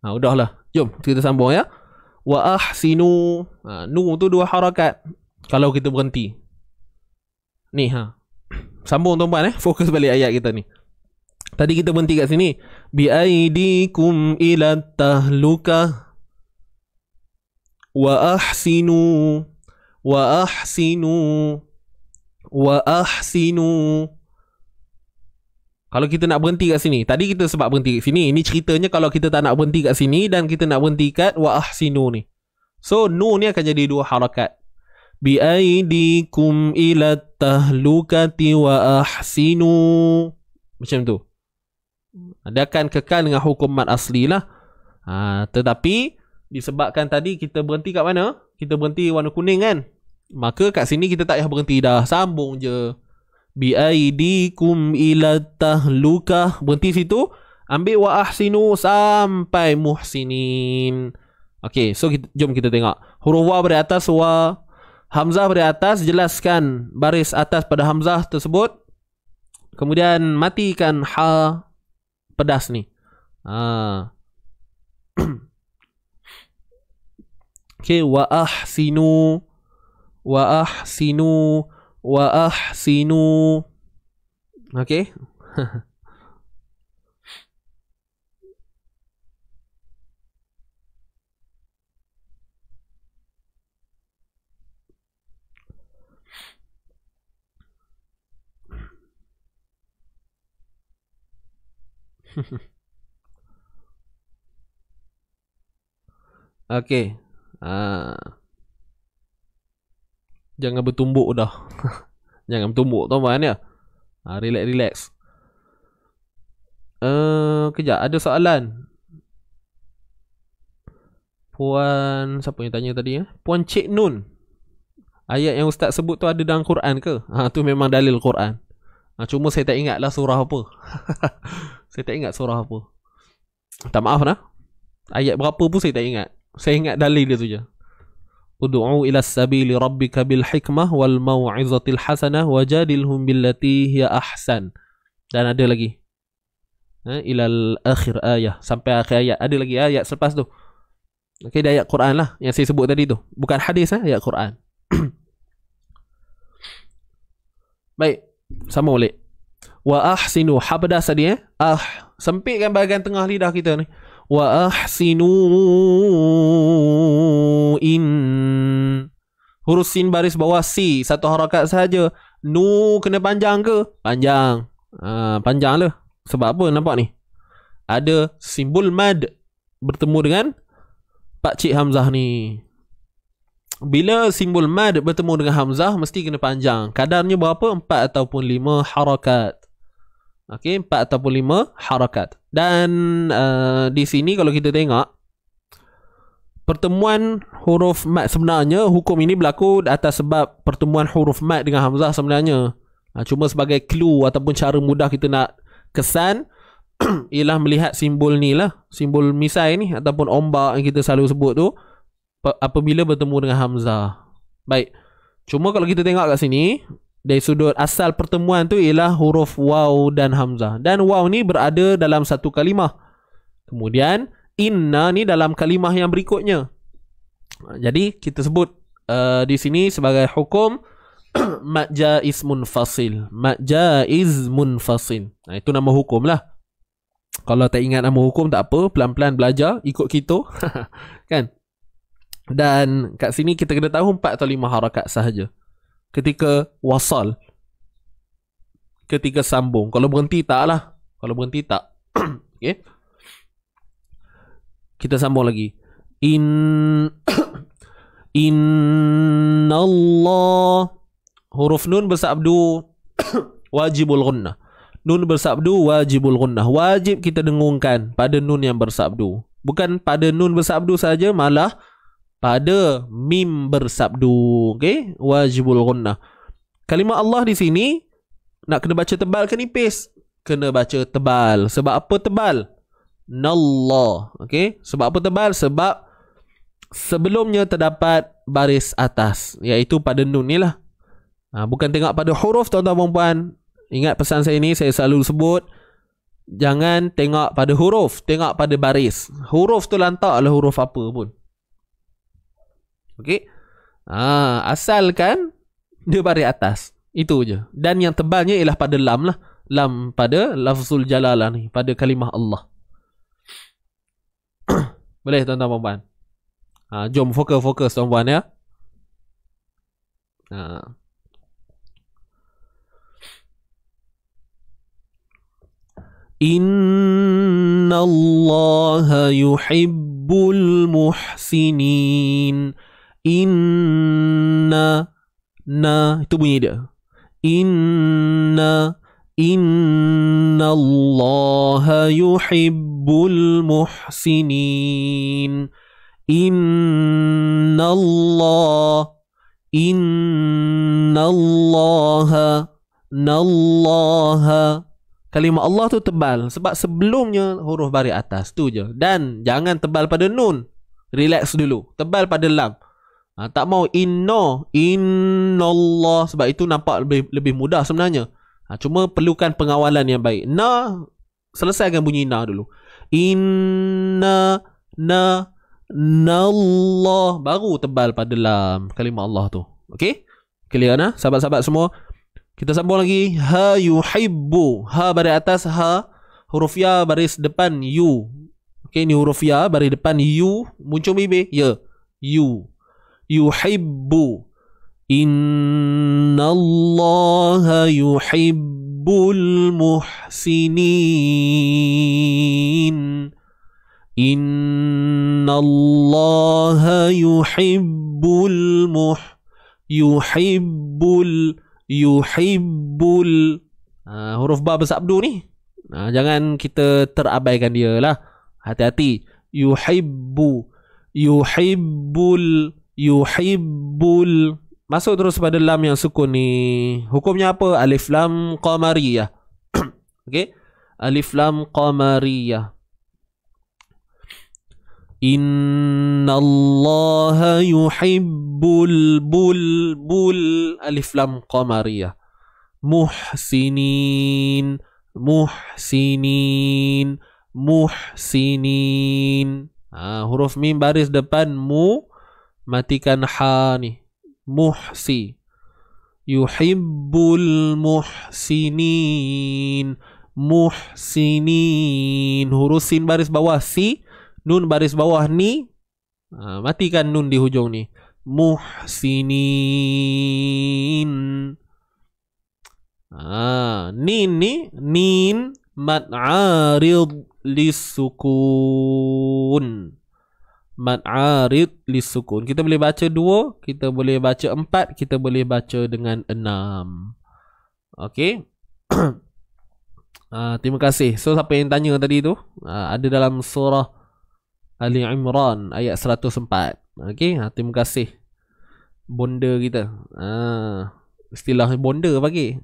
A: Ha, udah lah. Jom kita sambung ya. Wa ahsinu. Ha, nu tu dua harakat. Kalau kita berhenti. Ni ha. Sambung tuan-tuan eh. Fokus balik ayat kita ni. Tadi kita berhenti kat sini. Bi aidikum ila tahluka. Wa ahsinu. Wa ahsinu. Wa ahsinu. Wa ahsinu. Kalau kita nak berhenti kat sini Tadi kita sebab berhenti kat sini Ini ceritanya kalau kita tak nak berhenti kat sini Dan kita nak berhenti kat Wa'ah sinu ni So nu ni akan jadi dua harakat Bi'aidikum ila tahlukati wa'ah sinu Macam tu Dia akan kekal dengan hukum asli lah ha, Tetapi Disebabkan tadi kita berhenti kat mana? Kita berhenti warna kuning kan? Maka kat sini kita tak payah berhenti dah Sambung je biaidikum ila tahlukah berhenti situ ambil wa ahsinu sampai muhsinin okey so kita, jom kita tengok huruf wa beri atas wa hamzah beri atas jelaskan baris atas pada hamzah tersebut kemudian matikan ha pedas ni ha okey wa ahsinu wa ahsinu wa ahsinu okay, okay. Uh jangan bertumbuk dah. jangan bertumbuk tu kan ya. Ha, relax relax. Eh uh, kejap ada soalan. Puan siapa yang tanya tadi ya? Puan Cik Nun. Ayat yang ustaz sebut tu ada dalam Quran ke? Ha tu memang dalil Quran. Ha, cuma saya tak ingat lah surah apa. saya tak ingat surah apa. Tak maaf nah. Ayat berapa pun saya tak ingat. Saya ingat dalil dia tu je ud'u ila sabili rabbika bil hikmah wal mau'izatil hasanah wajadilhum billati hiya ahsan. Dan ada lagi. Ha, ila akhir ayat sampai akhir ayat. Ada lagi ayat selepas tu. Okey, ayat Quran lah yang saya sebut tadi tu. Bukan hadis eh, ayat Quran. Baik, sama boleh. Wa ahsinu habda sadia. Eh. Ah, sempitkan bahagian tengah lidah kita ni. وَأَحْسِنُوا إِن Huruf sin baris bawah si Satu harakat saja Nu kena panjang ke? Panjang uh, Panjang lah Sebab apa nampak ni? Ada simbol mad Bertemu dengan Pak Cik Hamzah ni Bila simbol mad bertemu dengan Hamzah Mesti kena panjang Kadarnya berapa? Empat ataupun lima harakat Okey, empat ataupun lima harakat. Dan uh, di sini kalau kita tengok pertemuan huruf mat sebenarnya hukum ini berlaku atas sebab pertemuan huruf mat dengan hamzah sebenarnya. Uh, cuma sebagai clue ataupun cara mudah kita nak kesan ialah melihat simbol ni lah. Simbol misai ni ataupun ombak yang kita selalu sebut tu apabila bertemu dengan hamzah. Baik. Cuma kalau kita tengok kat sini, dari sudut asal pertemuan tu ialah huruf waw dan hamzah dan waw ni berada dalam satu kalimah kemudian inna ni dalam kalimah yang berikutnya jadi kita sebut uh, di sini sebagai hukum majaiz munfasil majaiz munfasil nah itu nama hukum lah kalau tak ingat nama hukum tak apa pelan-pelan belajar ikut kita kan dan kat sini kita kena tahu 4 atau 5 harakat sahaja ketika wasal ketika sambung kalau berhenti tak lah kalau berhenti tak okay. kita sambung lagi in inna Allah huruf nun bersabdu wajibul gunnah nun bersabdu wajibul gunnah wajib kita dengungkan pada nun yang bersabdu bukan pada nun bersabdu saja malah pada mim bersabdu okey wajibul ghunnah kalimah Allah di sini nak kena baca tebal ke nipis kena baca tebal sebab apa tebal nallah okey sebab apa tebal sebab sebelumnya terdapat baris atas iaitu pada nun ni lah. ha, bukan tengok pada huruf tuan-tuan perempuan ingat pesan saya ini, saya selalu sebut jangan tengok pada huruf tengok pada baris huruf tu lantak lah huruf apa pun Okey. Ah, asalkan dia baris atas. Itu je. Dan yang tebalnya ialah pada lam lah. Lam pada lafzul jalalah ni. Pada kalimah Allah. Boleh tuan-tuan puan Ha, jom fokus-fokus tuan-puan ya. Ha. Inna Allah yuhibbul muhsinin. Inna Na Itu bunyi dia Inna Inna Allah yuhibbul muhsinin Inna Allah Inna Allah Nallaha Kalimah Allah tu tebal Sebab sebelumnya huruf bari atas tu je Dan jangan tebal pada nun Relax dulu Tebal pada lam Ha, tak mau inna inallah sebab itu nampak lebih lebih mudah sebenarnya. Ha, cuma perlukan pengawalan yang baik. Na selesaikan bunyi na dulu. Inna na nallah baru tebal pada dalam kalimah Allah tu. Okey? Clear nah sahabat-sahabat semua. Kita sambung lagi ha yuhibbu. Ha baris atas ha huruf ya baris depan Yu Okey ni huruf ya baris depan Yu muncul bibir. Ya. Yeah. Yu. يحب إن الله يحب المحسنين إن الله يحب المح يحب ال يحب ال uh, huruf ba bersabdu ni uh, jangan kita terabaikan dia lah hati-hati yuhibbu yuhibbul yuhibbul masuk terus pada lam yang sukun ni hukumnya apa alif lam qamariyah okey alif lam qamariyah Inna Allah yuhibbul bul alif lam qamariyah muhsinin muhsinin muhsinin ha, huruf mim baris depan mu matikan ha ni muhsi yuhibbul muhsinin muhsinin huruf sin baris bawah si nun baris bawah ni ha, matikan nun di hujung ni muhsinin ha, nin ni nin mat'arid lisukun Mat'arid li sukun. Kita boleh baca dua, kita boleh baca empat, kita boleh baca dengan enam. Okey. uh, terima kasih. So siapa yang tanya tadi tu? Uh, ada dalam surah Ali Imran ayat 104. Okey, uh, terima kasih. Bonda kita. Uh, istilah bonda pagi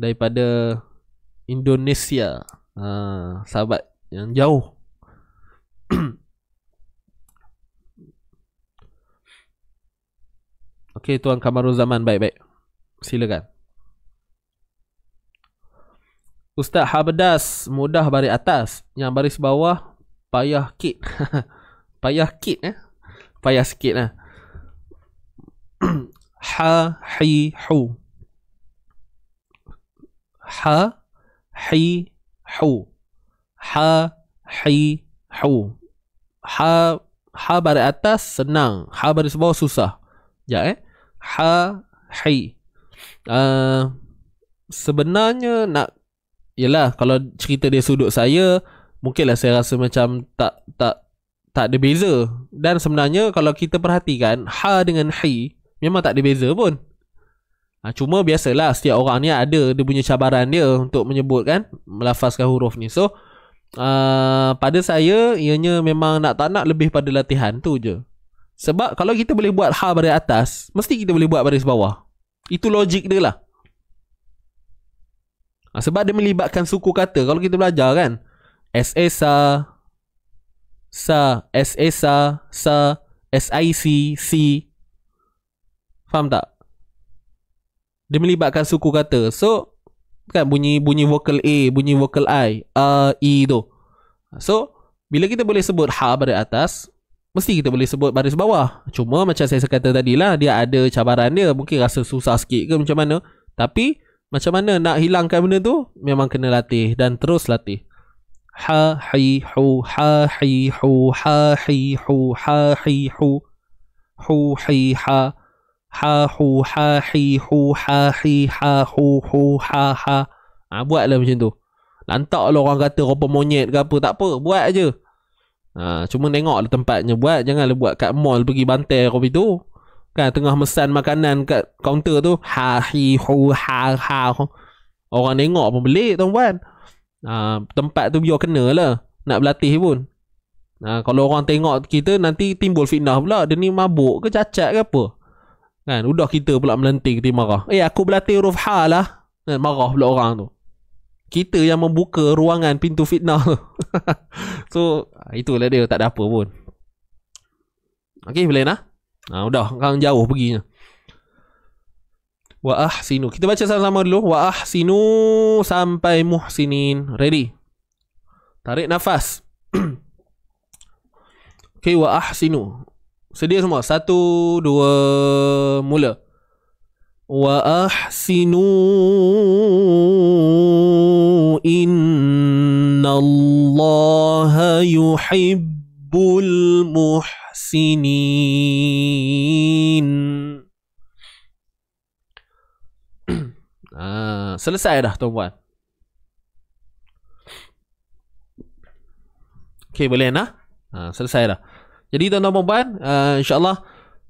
A: daripada Indonesia. Uh, sahabat yang jauh. Okey Tuan Kamarul Zaman baik-baik. Silakan. Ustaz Habdas mudah baris atas, yang baris bawah payah kit. payah kit eh. Payah sikit lah. ha hi hu. Ha hi hu. Ha hi hu. Ha ha baris atas senang, ha baris bawah susah. Ya eh ha hi uh, ah, sebenarnya nak yalah kalau cerita dia sudut saya mungkinlah saya rasa macam tak tak tak ada beza dan sebenarnya kalau kita perhatikan ha dengan hi memang tak ada beza pun ha, cuma biasalah setiap orang ni ada dia punya cabaran dia untuk menyebutkan melafazkan huruf ni so Uh, pada saya ianya memang nak tak nak lebih pada latihan tu je. Sebab kalau kita boleh buat hal baris atas, mesti kita boleh buat baris bawah. Itu logik dia lah. Ha, sebab dia melibatkan suku kata. Kalau kita belajar kan, S-A-S-A, a S-A-S-A, a S-I-C, C. Faham tak? Dia melibatkan suku kata. So, kan bunyi bunyi vokal A, bunyi vokal I, A, E tu. So, bila kita boleh sebut ha pada atas, mesti kita boleh sebut baris bawah. Cuma macam saya kata tadi lah, dia ada cabaran dia. Mungkin rasa susah sikit ke macam mana. Tapi, macam mana nak hilangkan benda tu? Memang kena latih dan terus latih. Ha, hi, hu, ha, hi, hu, ha, hi, hu, ha, hi, hu, hu, hi, ha, ha, hu, ha, hi, hu, ha, hi, ha, hu, hu, ha, ha. Ha, buatlah macam tu. Lantak Lantaklah orang kata rupa monyet ke apa. Tak apa, buat je. Ha, cuma tengok lah tempatnya buat. Janganlah buat kat mall pergi bantai kopi tu. Kan tengah mesan makanan kat kaunter tu. Ha hi hu ha ha. Orang tengok pun belik tuan-puan. Ha, tempat tu biar kena lah. Nak berlatih pun. Ha, kalau orang tengok kita nanti timbul fitnah pula. Dia ni mabuk ke cacat ke apa. Kan udah kita pula melenting kita marah. Eh aku berlatih huruf ha lah. Ha, marah pula orang tu. Kita yang membuka ruangan pintu fitnah tu. so ah, itulah dia tak ada apa pun Okay boleh nak ha, Dah kan jauh perginya Wa ahsinu Kita baca sama-sama dulu Wa ahsinu sampai muhsinin Ready Tarik nafas Okay wa ahsinu Sedia semua Satu Dua Mula واحسنوا ان الله يحب المحسنين selesai dah tuan-tuan Okey boleh nah? Ha, selesai dah Jadi tuan-tuan dan puan uh, InsyaAllah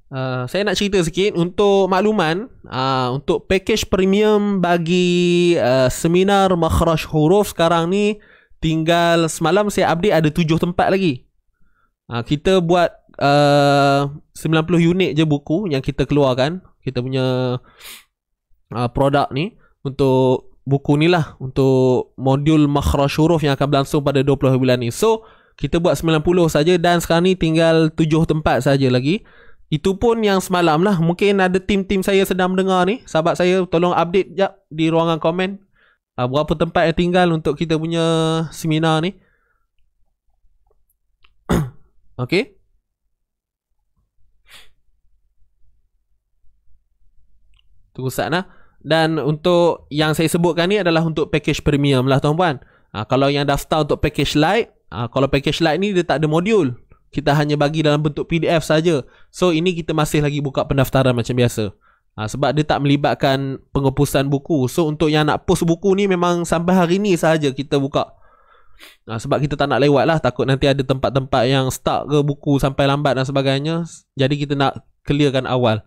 A: Uh, saya nak cerita sikit untuk makluman uh, untuk package premium bagi uh, seminar makhraj huruf sekarang ni tinggal semalam saya update ada tujuh tempat lagi. Uh, kita buat uh, 90 unit je buku yang kita keluarkan. Kita punya uh, produk ni untuk buku ni lah untuk modul makhraj huruf yang akan berlangsung pada 20 bulan ni. So kita buat 90 saja dan sekarang ni tinggal 7 tempat saja lagi. Itu pun yang semalam lah. Mungkin ada tim-tim saya sedang mendengar ni. Sahabat saya tolong update jap di ruangan komen. Uh, berapa tempat yang tinggal untuk kita punya seminar ni. okay. Tunggu saat lah. Dan untuk yang saya sebutkan ni adalah untuk package premium lah tuan tuan Uh, ah, kalau yang daftar untuk package light. Uh, kalau package light ni dia tak ada modul kita hanya bagi dalam bentuk PDF saja. So ini kita masih lagi buka pendaftaran macam biasa. Ha, sebab dia tak melibatkan pengepusan buku. So untuk yang nak post buku ni memang sampai hari ni saja kita buka. Ha, sebab kita tak nak lewat lah. Takut nanti ada tempat-tempat yang stuck ke buku sampai lambat dan sebagainya. Jadi kita nak clearkan awal.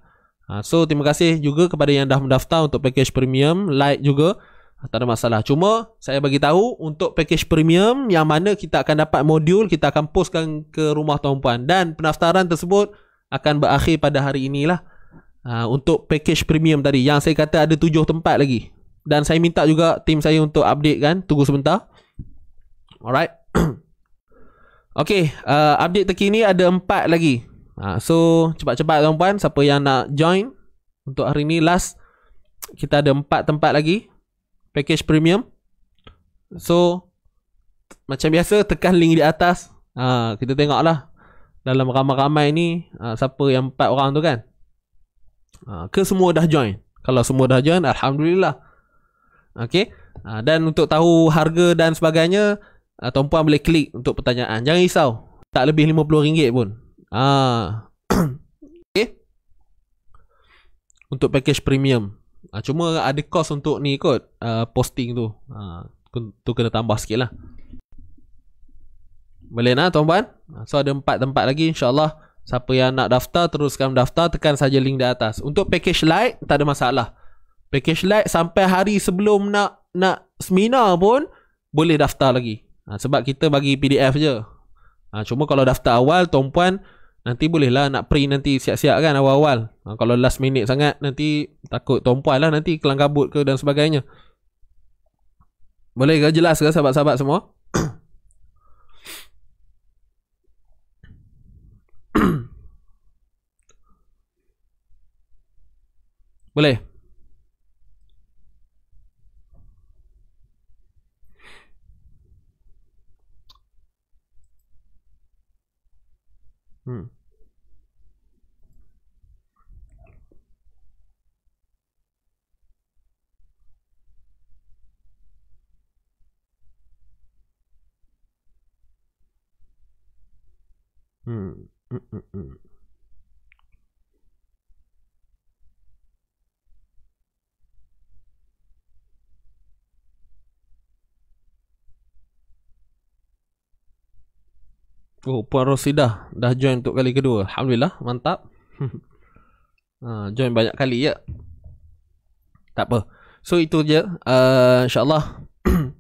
A: Ha, so terima kasih juga kepada yang dah mendaftar untuk package premium. Like juga. Tak ada masalah. Cuma saya bagi tahu untuk package premium yang mana kita akan dapat modul kita akan postkan ke rumah tuan puan dan pendaftaran tersebut akan berakhir pada hari inilah. Uh, untuk package premium tadi yang saya kata ada tujuh tempat lagi dan saya minta juga tim saya untuk update kan tunggu sebentar alright ok uh, update terkini ada empat lagi uh, so cepat-cepat tuan-puan siapa yang nak join untuk hari ini last kita ada empat tempat lagi package premium. So macam biasa tekan link di atas. Ha, kita tengoklah dalam ramai-ramai ni ha, siapa yang empat orang tu kan. Ha, ke semua dah join. Kalau semua dah join alhamdulillah. Okey. Ha, dan untuk tahu harga dan sebagainya ha, tuan puan boleh klik untuk pertanyaan. Jangan risau. Tak lebih RM50 pun. Ah. Ha. Okey. Untuk package premium. Ha, cuma ada kos untuk ni kot uh, posting tu. Ha, tu kena tambah sikit lah. Boleh nak tuan-puan? So ada empat tempat lagi insyaAllah. Siapa yang nak daftar teruskan daftar tekan saja link di atas. Untuk package light tak ada masalah. Package light sampai hari sebelum nak nak seminar pun boleh daftar lagi. Ha, sebab kita bagi PDF je. Ha, cuma kalau daftar awal tuan-puan Nanti bolehlah nak pre nanti siap-siap kan awal-awal. Ha, kalau last minute sangat nanti takut tompal lah nanti kelang kabut ke dan sebagainya. Boleh ke jelas ke sahabat-sahabat semua? Boleh.
B: 嗯嗯嗯嗯。
A: Oh, Puan Rosida, dah join untuk kali kedua. Alhamdulillah, mantap. ha, join banyak kali ya. Tak apa. So itu je. Uh, InsyaAllah.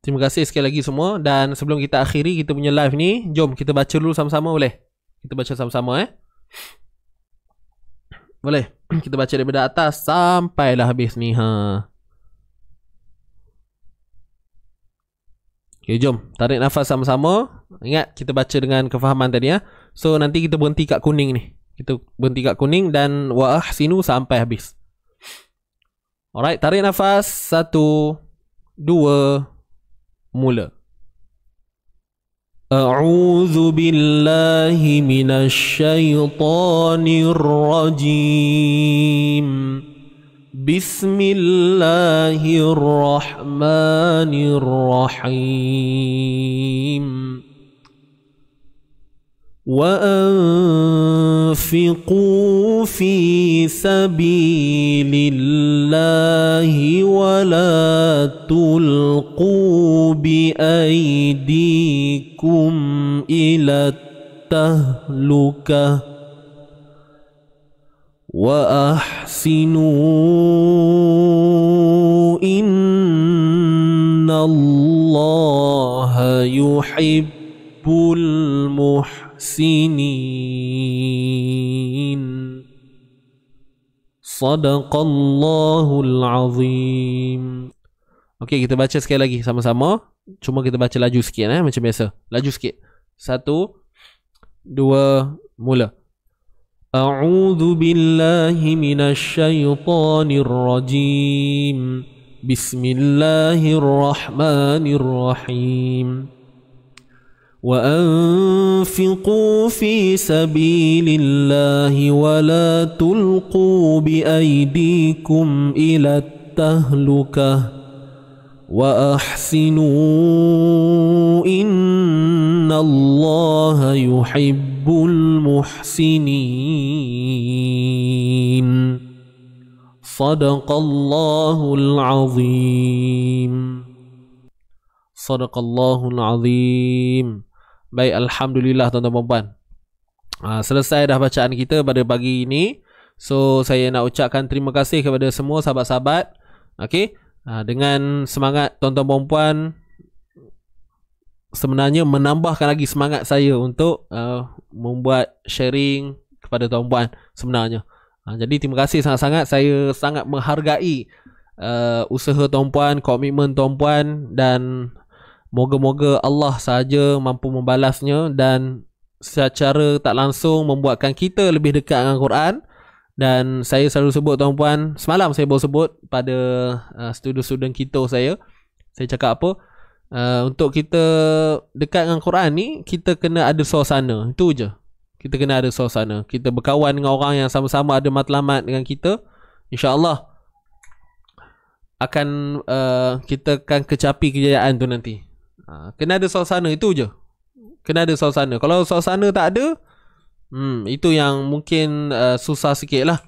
A: Terima kasih sekali lagi semua. Dan sebelum kita akhiri kita punya live ni, jom kita baca dulu sama-sama boleh? Kita baca sama-sama eh. Boleh. kita baca daripada atas sampailah habis ni. ha. Okay, jom tarik nafas sama-sama. Ingat kita baca dengan kefahaman tadi ya. So nanti kita berhenti kat kuning ni. Kita berhenti kat kuning dan wa sinu sampai habis. Alright, tarik nafas. Satu, dua, mula. A'udhu billahi minasyaitanirrajim. rajim. بسم الله الرحمن الرحيم وأنفقوا في سبيل الله ولا تلقوا بأيديكم إلى التهلكه واحسنوا ان الله يحب المحسنين صدق Allahul Azim Okey kita baca sekali lagi sama-sama cuma kita baca laju sikit eh macam biasa laju sikit satu dua mula أعوذ بالله من الشيطان الرجيم بسم الله الرحمن الرحيم وأنفقوا في سبيل الله ولا تلقوا بأيديكم إلى التهلكة وأحسنوا إن الله يحب يحب Muhsinin, صدق الله العظيم صدق الله العظيم baik alhamdulillah tuan-tuan dan puan ha, ah, selesai dah bacaan kita pada pagi ini so saya nak ucapkan terima kasih kepada semua sahabat-sahabat Okay, ah, dengan semangat tuan-tuan dan puan-puan sebenarnya menambahkan lagi semangat saya untuk uh, membuat sharing kepada tuan-puan sebenarnya. Uh, jadi terima kasih sangat-sangat. Saya sangat menghargai uh, usaha tuan-puan, komitmen tuan-puan dan moga-moga Allah saja mampu membalasnya dan secara tak langsung membuatkan kita lebih dekat dengan Quran dan saya selalu sebut tuan-puan semalam saya baru sebut pada uh, student-student kita saya saya cakap apa uh, Ah, untuk kita dekat dengan Quran ni kita kena ada suasana itu je kita kena ada suasana kita berkawan dengan orang yang sama-sama ada matlamat dengan kita insyaallah akan uh, kita akan kecapi kejayaan tu nanti ha, kena ada suasana itu je kena ada suasana kalau suasana tak ada hmm itu yang mungkin uh, susah sikit lah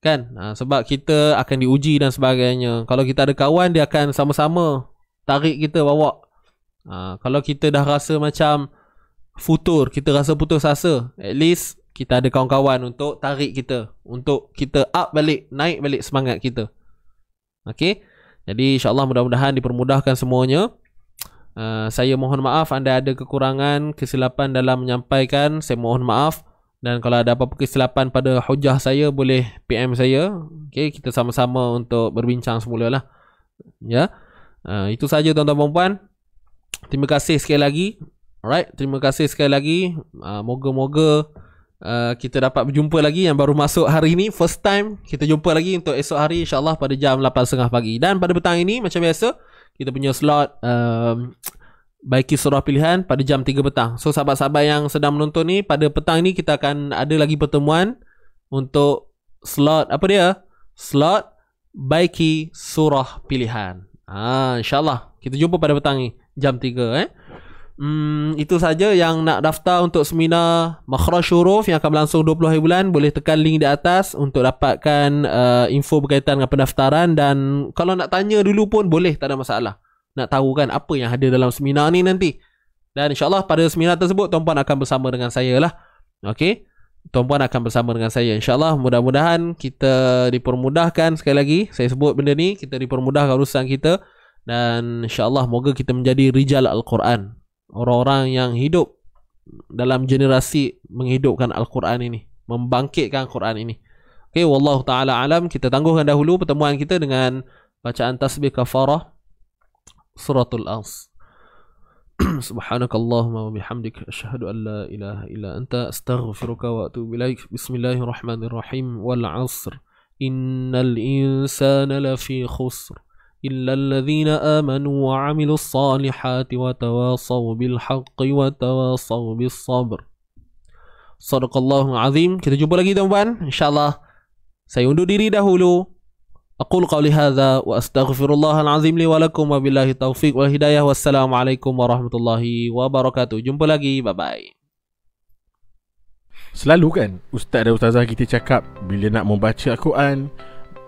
A: kan ha, sebab kita akan diuji dan sebagainya kalau kita ada kawan dia akan sama-sama tarik kita bawa ha, kalau kita dah rasa macam futur kita rasa putus asa at least kita ada kawan-kawan untuk tarik kita untuk kita up balik naik balik semangat kita okay jadi insyaallah mudah-mudahan dipermudahkan semuanya uh, saya mohon maaf anda ada kekurangan kesilapan dalam menyampaikan saya mohon maaf dan kalau ada apa-apa kesilapan pada hujah saya boleh PM saya okay kita sama-sama untuk berbincang semula lah ya yeah? Ha, itu saja tuan-tuan dan puan. Terima kasih sekali lagi. Alright, terima kasih sekali lagi. Ha, moga-moga uh, kita dapat berjumpa lagi yang baru masuk hari ini first time. Kita jumpa lagi untuk esok hari insya-Allah pada jam 8.30 pagi. Dan pada petang ini macam biasa, kita punya slot um, baiki surah pilihan pada jam 3 petang. So sahabat-sahabat yang sedang menonton ni pada petang ini kita akan ada lagi pertemuan untuk slot apa dia? Slot baiki surah pilihan. Ah, insyaallah kita jumpa pada petang ni jam 3 eh. Hmm, itu saja yang nak daftar untuk seminar Makhraj Syuruf yang akan berlangsung 20 hari bulan boleh tekan link di atas untuk dapatkan uh, info berkaitan dengan pendaftaran dan kalau nak tanya dulu pun boleh tak ada masalah. Nak tahu kan apa yang ada dalam seminar ni nanti. Dan insyaallah pada seminar tersebut tuan-tuan akan bersama dengan saya lah. Okay? tuan-puan akan bersama dengan saya insyaallah mudah-mudahan kita dipermudahkan sekali lagi saya sebut benda ni kita dipermudahkan urusan kita dan insyaallah moga kita menjadi rijal al-Quran orang-orang yang hidup dalam generasi menghidupkan al-Quran ini membangkitkan Quran ini Okay, wallahu taala alam kita tangguhkan dahulu pertemuan kita dengan bacaan tasbih kafarah suratul ans سبحانك اللهم وبحمدك أشهد أن لا إله إلا أنت أستغفرك وأتوب إليك بسم الله الرحمن الرحيم والعصر إن الإنسان لفي خسر إلا الذين آمنوا وعملوا الصالحات وتواصوا بالحق وتواصوا بالصبر صدق الله Kita jumpa lagi tuan إن InsyaAllah. Saya undur diri dahulu. أقول قولي هذا وأستغفر الله العظيم لي ولكم وبالله التوفيق والهداية والسلام عليكم ورحمة الله وبركاته Jumpa lagi bye bye Selalu
C: kan Ustaz dan Ustazah kita cakap Bila nak membaca Al-Quran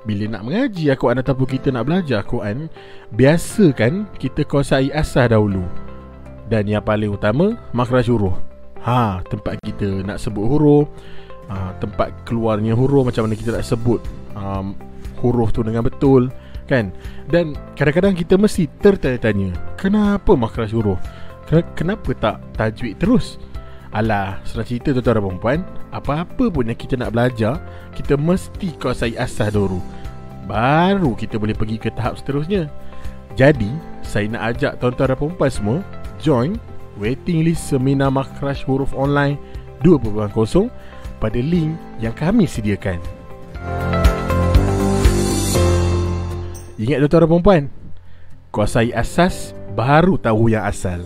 C: Bila nak mengaji Al-Quran atau kita nak belajar Al-Quran kan kita kuasai asah dahulu Dan yang paling utama Makhraj huruf ha, Tempat kita nak sebut huruf ha, Tempat keluarnya huruf Macam mana kita nak sebut um, huruf tu dengan betul kan dan kadang-kadang kita mesti tertanya-tanya kenapa makhraj huruf kenapa tak tajwid terus Alah, senang cerita tuan-tuan dan perempuan Apa-apa pun yang kita nak belajar Kita mesti kuasai asas dulu Baru kita boleh pergi ke tahap seterusnya Jadi, saya nak ajak tuan-tuan dan perempuan semua Join waiting list seminar makhraj huruf online 2.0 Pada link yang kami sediakan Música Ingat tuan-tuan dan perempuan Kuasai asas Baru tahu yang asal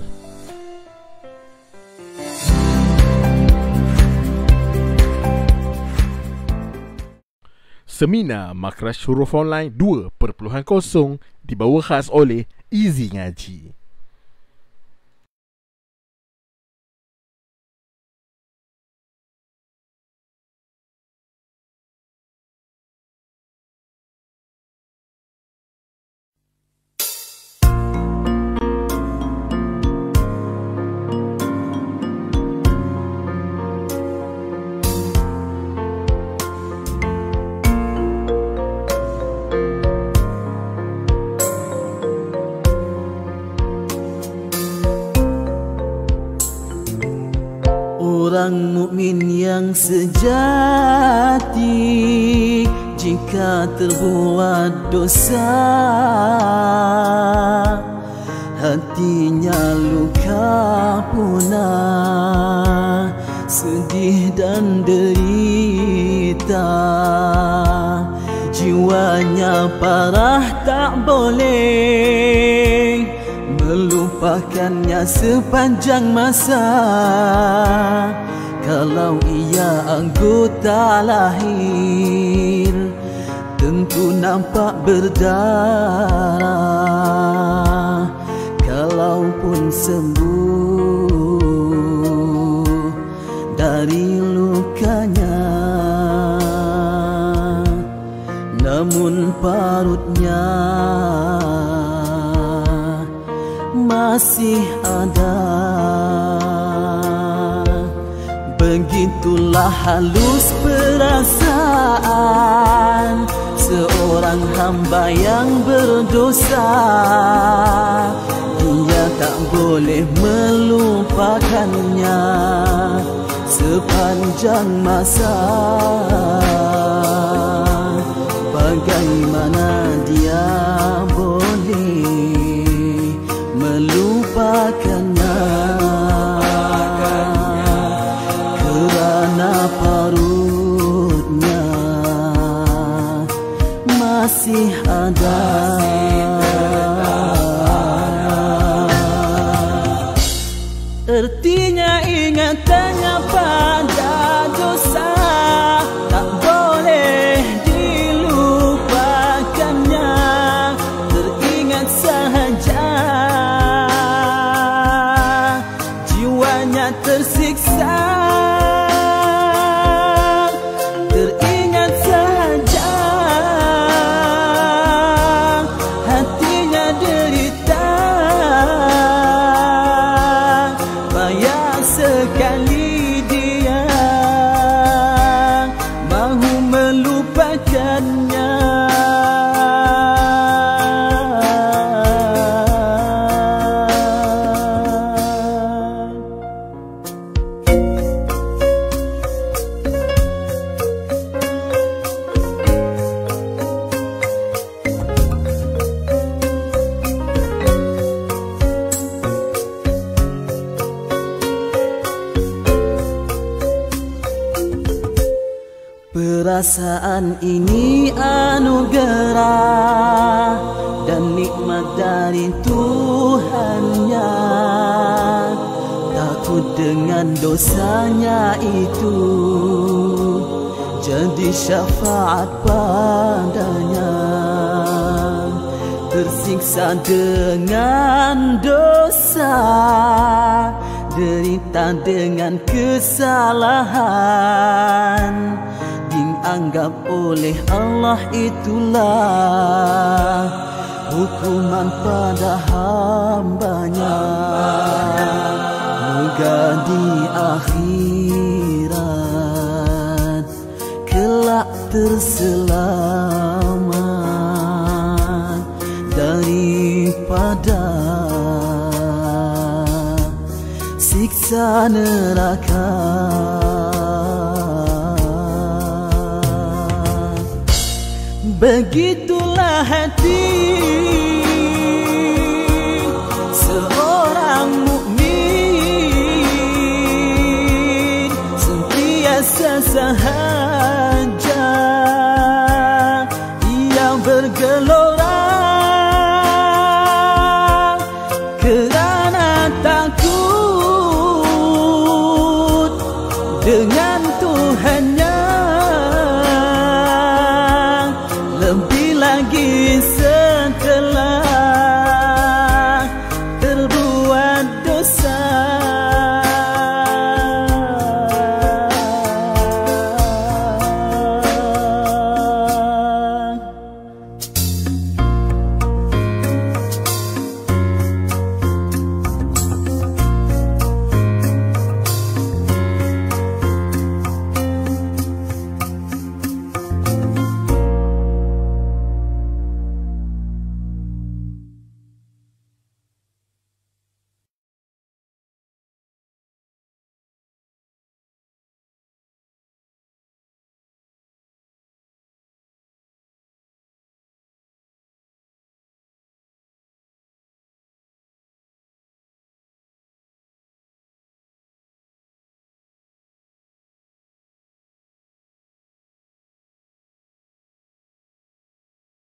C: Semina Makrash Huruf Online 2.0
B: dibawa khas oleh Easy Ngaji.
D: mukmin yang sejati jika terbuat dosa hatinya luka punah sedih dan derita jiwanya parah tak boleh melupakannya sepanjang masa. Kalau ia anggota lahir Tentu nampak berdarah Kalaupun sembuh Dari lukanya Namun parutnya Masih ada begitulah halus perasaan Seorang hamba yang berdosa Dia tak boleh melupakannya Sepanjang masa Bagaimana dia boleh melupakannya masih ada. Masih Perasaan ini anugerah dan nikmat dari Tuhannya Takut dengan dosanya itu jadi syafaat padanya Tersiksa dengan dosa Derita dengan kesalahan dianggap oleh Allah itulah hukuman pada hambanya Moga di akhirat kelak terselamat daripada siksa neraka. Begitulah hati